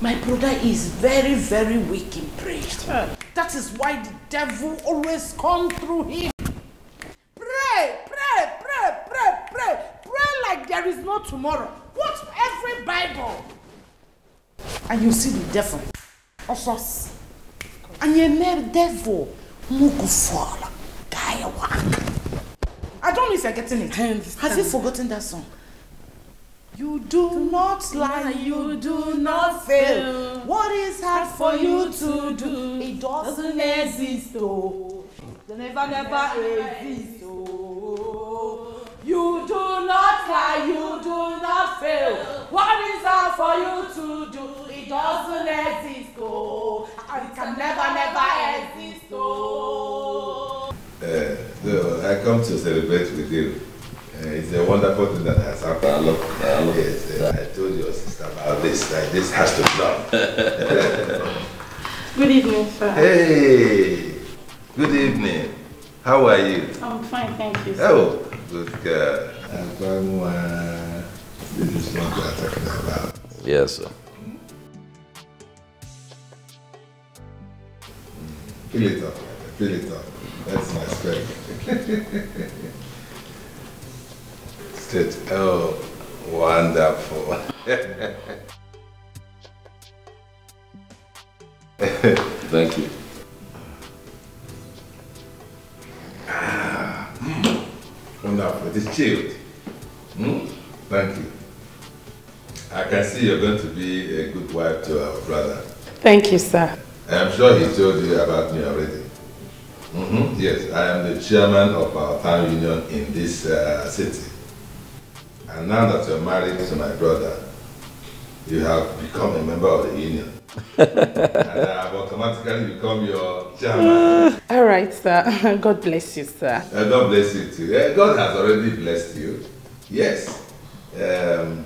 Speaker 1: My brother is very, very weak in prayer. That is why the devil always come through him. Pray, pray, pray, pray, pray. Pray like there is no tomorrow. Quote every Bible. And you see the devil. Also. And you name devil. Mugu fall. Guy work. I don't know if you're getting it. Have you forgotten that song? You do not lie, you do not fail. What is hard for you to do? It doesn't exist, oh. They never, never exist, oh. You do not lie, you do not fail. What is hard for you to do? It doesn't exist, oh. And it can never, never exist, oh.
Speaker 2: Uh, so I come to celebrate with you. Uh, it's a wonderful thing that has happened. I love, I love yes, uh, I told your sister about this. That this has to be done.
Speaker 16: Good evening, sir.
Speaker 2: hey, good evening. How are you?
Speaker 16: I'm fine, thank you. Sir.
Speaker 2: Oh, good girl. Agbanwa. This is what we are talking about.
Speaker 12: Yes, sir.
Speaker 2: Fill it up, fill it up. That's my strength. Straight. Oh, wonderful.
Speaker 12: Thank you.
Speaker 2: Ah, mm, wonderful. It is chilled. Hmm? Thank you. I can see you're going to be a good wife to our brother.
Speaker 16: Thank you, sir.
Speaker 2: I'm sure he told you about me already. Mm-hmm. Yes, I am the chairman of our town union in this uh, city. And now that you're married to my brother, you have become a member of the union. and I have automatically become your chairman.
Speaker 16: All right, sir. God bless you, sir.
Speaker 2: Uh, God bless you too. Uh, God has already blessed you. Yes. Um,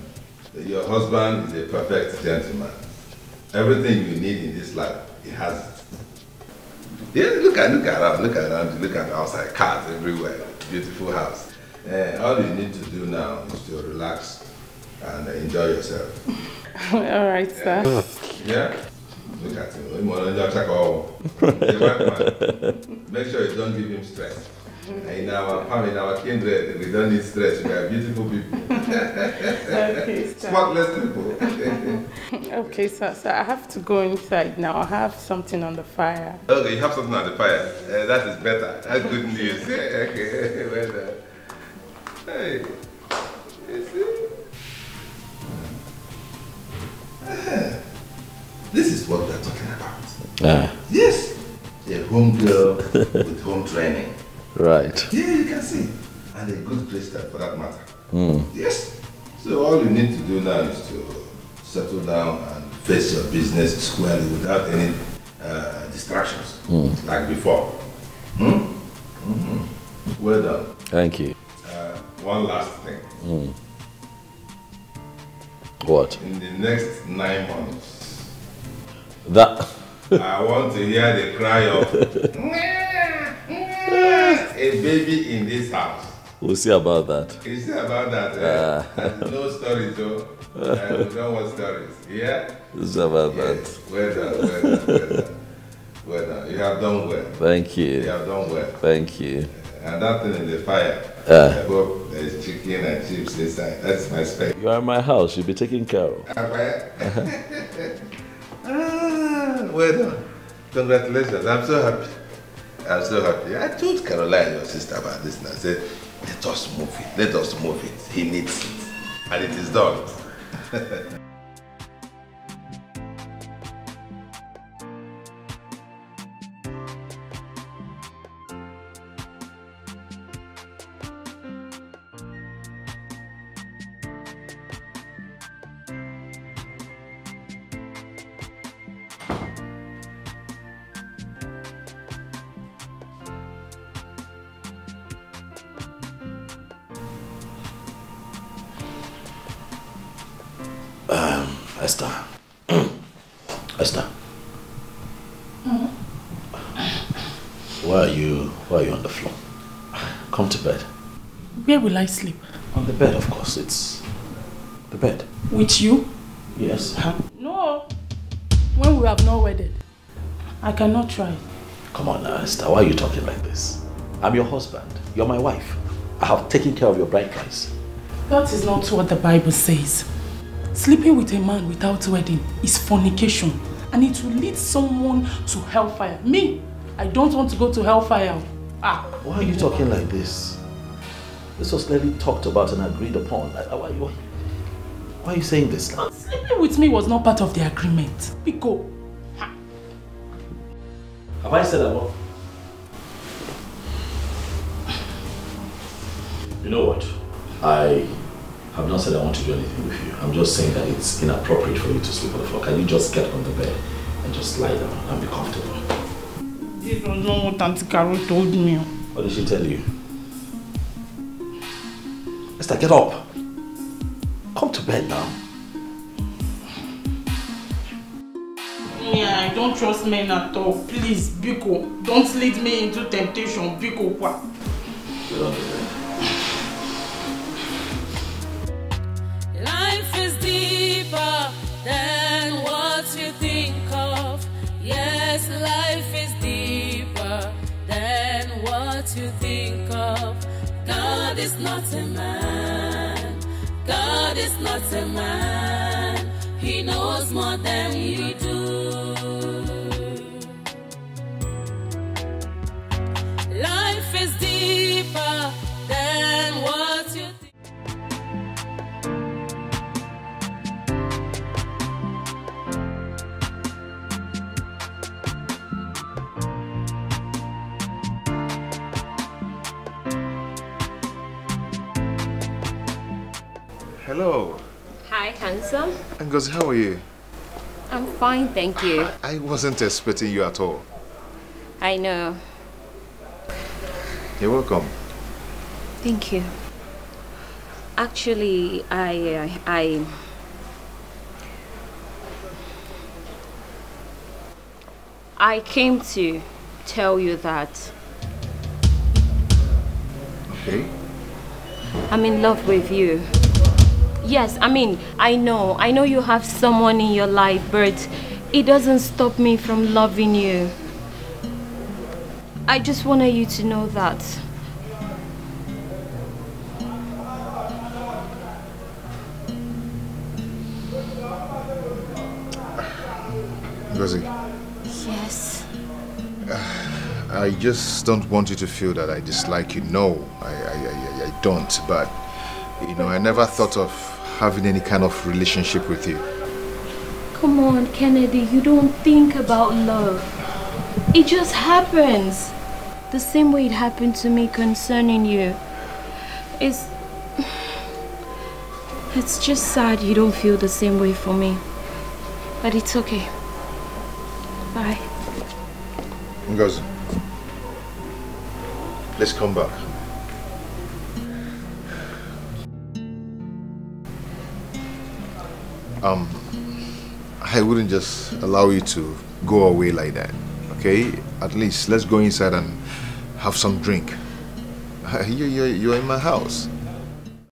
Speaker 2: your husband is a perfect gentleman. Everything you need in this life, he has. Yeah, look at look around, look around, look at outside, cars everywhere, beautiful house. Uh, all you need to do now is to relax and enjoy yourself.
Speaker 16: All right, sir.
Speaker 2: Yeah? Look at him. Him wanna check all. The white man. Make sure you don't give him stress. In our family, in our kindred, we don't need stress. We are beautiful people.
Speaker 16: Okay.
Speaker 2: Spotless people.
Speaker 16: Okay, sir. So I have to go inside now. I have something on the fire.
Speaker 2: okay, you have something on the fire. Uh, that is better. That's good news. okay, well done. Hey. You see? Ah, This is what we're talking about.
Speaker 12: Ah.
Speaker 2: Yes. A home girl with home training.
Speaker 12: Right.
Speaker 2: Yeah, you can see. And a good Christian for that matter.
Speaker 12: Hmm.
Speaker 2: Yes. So all you need to do now is to settle down and face your business squarely without any uh, distractions,
Speaker 12: Hmm.
Speaker 2: like before. Hmm? hmm Well done.
Speaker 12: Thank you.
Speaker 2: Uh, one last thing.
Speaker 12: Hmm. What?
Speaker 2: In the next nine months,
Speaker 12: That.
Speaker 2: I want to hear the cry of a baby in this house.
Speaker 12: We'll see about that.
Speaker 2: You see about that? Eh?
Speaker 12: Ah.
Speaker 2: And no stories, though. Uh, we don't want stories. Yeah?
Speaker 12: We'll see about
Speaker 2: Yes. Well done, well done, well done. Well done. You have done well.
Speaker 12: Thank you.
Speaker 2: You have done well.
Speaker 12: Thank you.
Speaker 2: And that thing in the fire.
Speaker 12: Ah.
Speaker 2: I hope there's chicken and chips inside. That's my spec.
Speaker 12: You are in my house. You'll be taken care of.
Speaker 2: ah, well done. Congratulations. I'm so happy. I'm so happy. I told Caroline, your sister, about this and I said, let us move it. Let us move it. He needs it. And it is done.
Speaker 12: Esther. Esther. Mm-hmm. Why are you why are you on the floor? Come to bed.
Speaker 16: Where will I sleep?
Speaker 12: On the bed, of course. It's the bed.
Speaker 16: With you?
Speaker 12: Yes.
Speaker 16: No. When we have not wedded. I cannot try.
Speaker 12: Come on now, Esther. Why are you talking like this? I'm your husband. You're my wife. I have taken care of your bride price.
Speaker 16: That is not what the Bible says. Sleeping with a man without wedding is fornication and it will lead someone to hellfire. Me, I don't want to go to hellfire. Ah.
Speaker 12: Why are you talking like this? This was clearly talked about and agreed upon. Why, why, why are you saying this now?
Speaker 16: Sleeping with me was not part of the agreement. Biko.
Speaker 12: Have I said that wrong? You know what? I have not said I want to do anything with you. I'm just saying that it's inappropriate for you to sleep on the floor. Can you just get on the bed and just lie down and be comfortable?
Speaker 16: This was not what Auntie Carol told me.
Speaker 12: What did she tell you? Esther, get up. Come to bed now.
Speaker 16: Yeah, I don't trust men at all. Please, Biko, don't lead me into temptation. Biko.
Speaker 12: Get
Speaker 8: God is not a man. God is not a man. He knows more than you do.
Speaker 7: Handsome.
Speaker 6: Ngozi, how are you?
Speaker 7: I'm fine, thank you.
Speaker 6: I wasn't expecting you at all.
Speaker 7: I know.
Speaker 6: You're welcome.
Speaker 7: Thank you. Actually, I, uh, I, I came to tell you that
Speaker 6: Okay.
Speaker 7: I'm in love with you. Yes, I mean, I know, I know you have someone in your life, but it doesn't stop me from loving you. I just wanted you to know that.
Speaker 6: Ngozi,
Speaker 7: Yes.
Speaker 6: I just don't want you to feel that I dislike you. No, I, I, I, I don't. But, you know, I never thought of having any kind of relationship with you.
Speaker 7: Come on, Kennedy, you don't think about love. It just happens. the same way it happened to me concerning you. It's. It's just sad you don't feel the same way for me. But it's okay. Bye.
Speaker 6: Ngozi, let's come back. Um, I wouldn't just allow you to go away like that, okay? At least let's go inside and have some drink. You, you, you're in my house.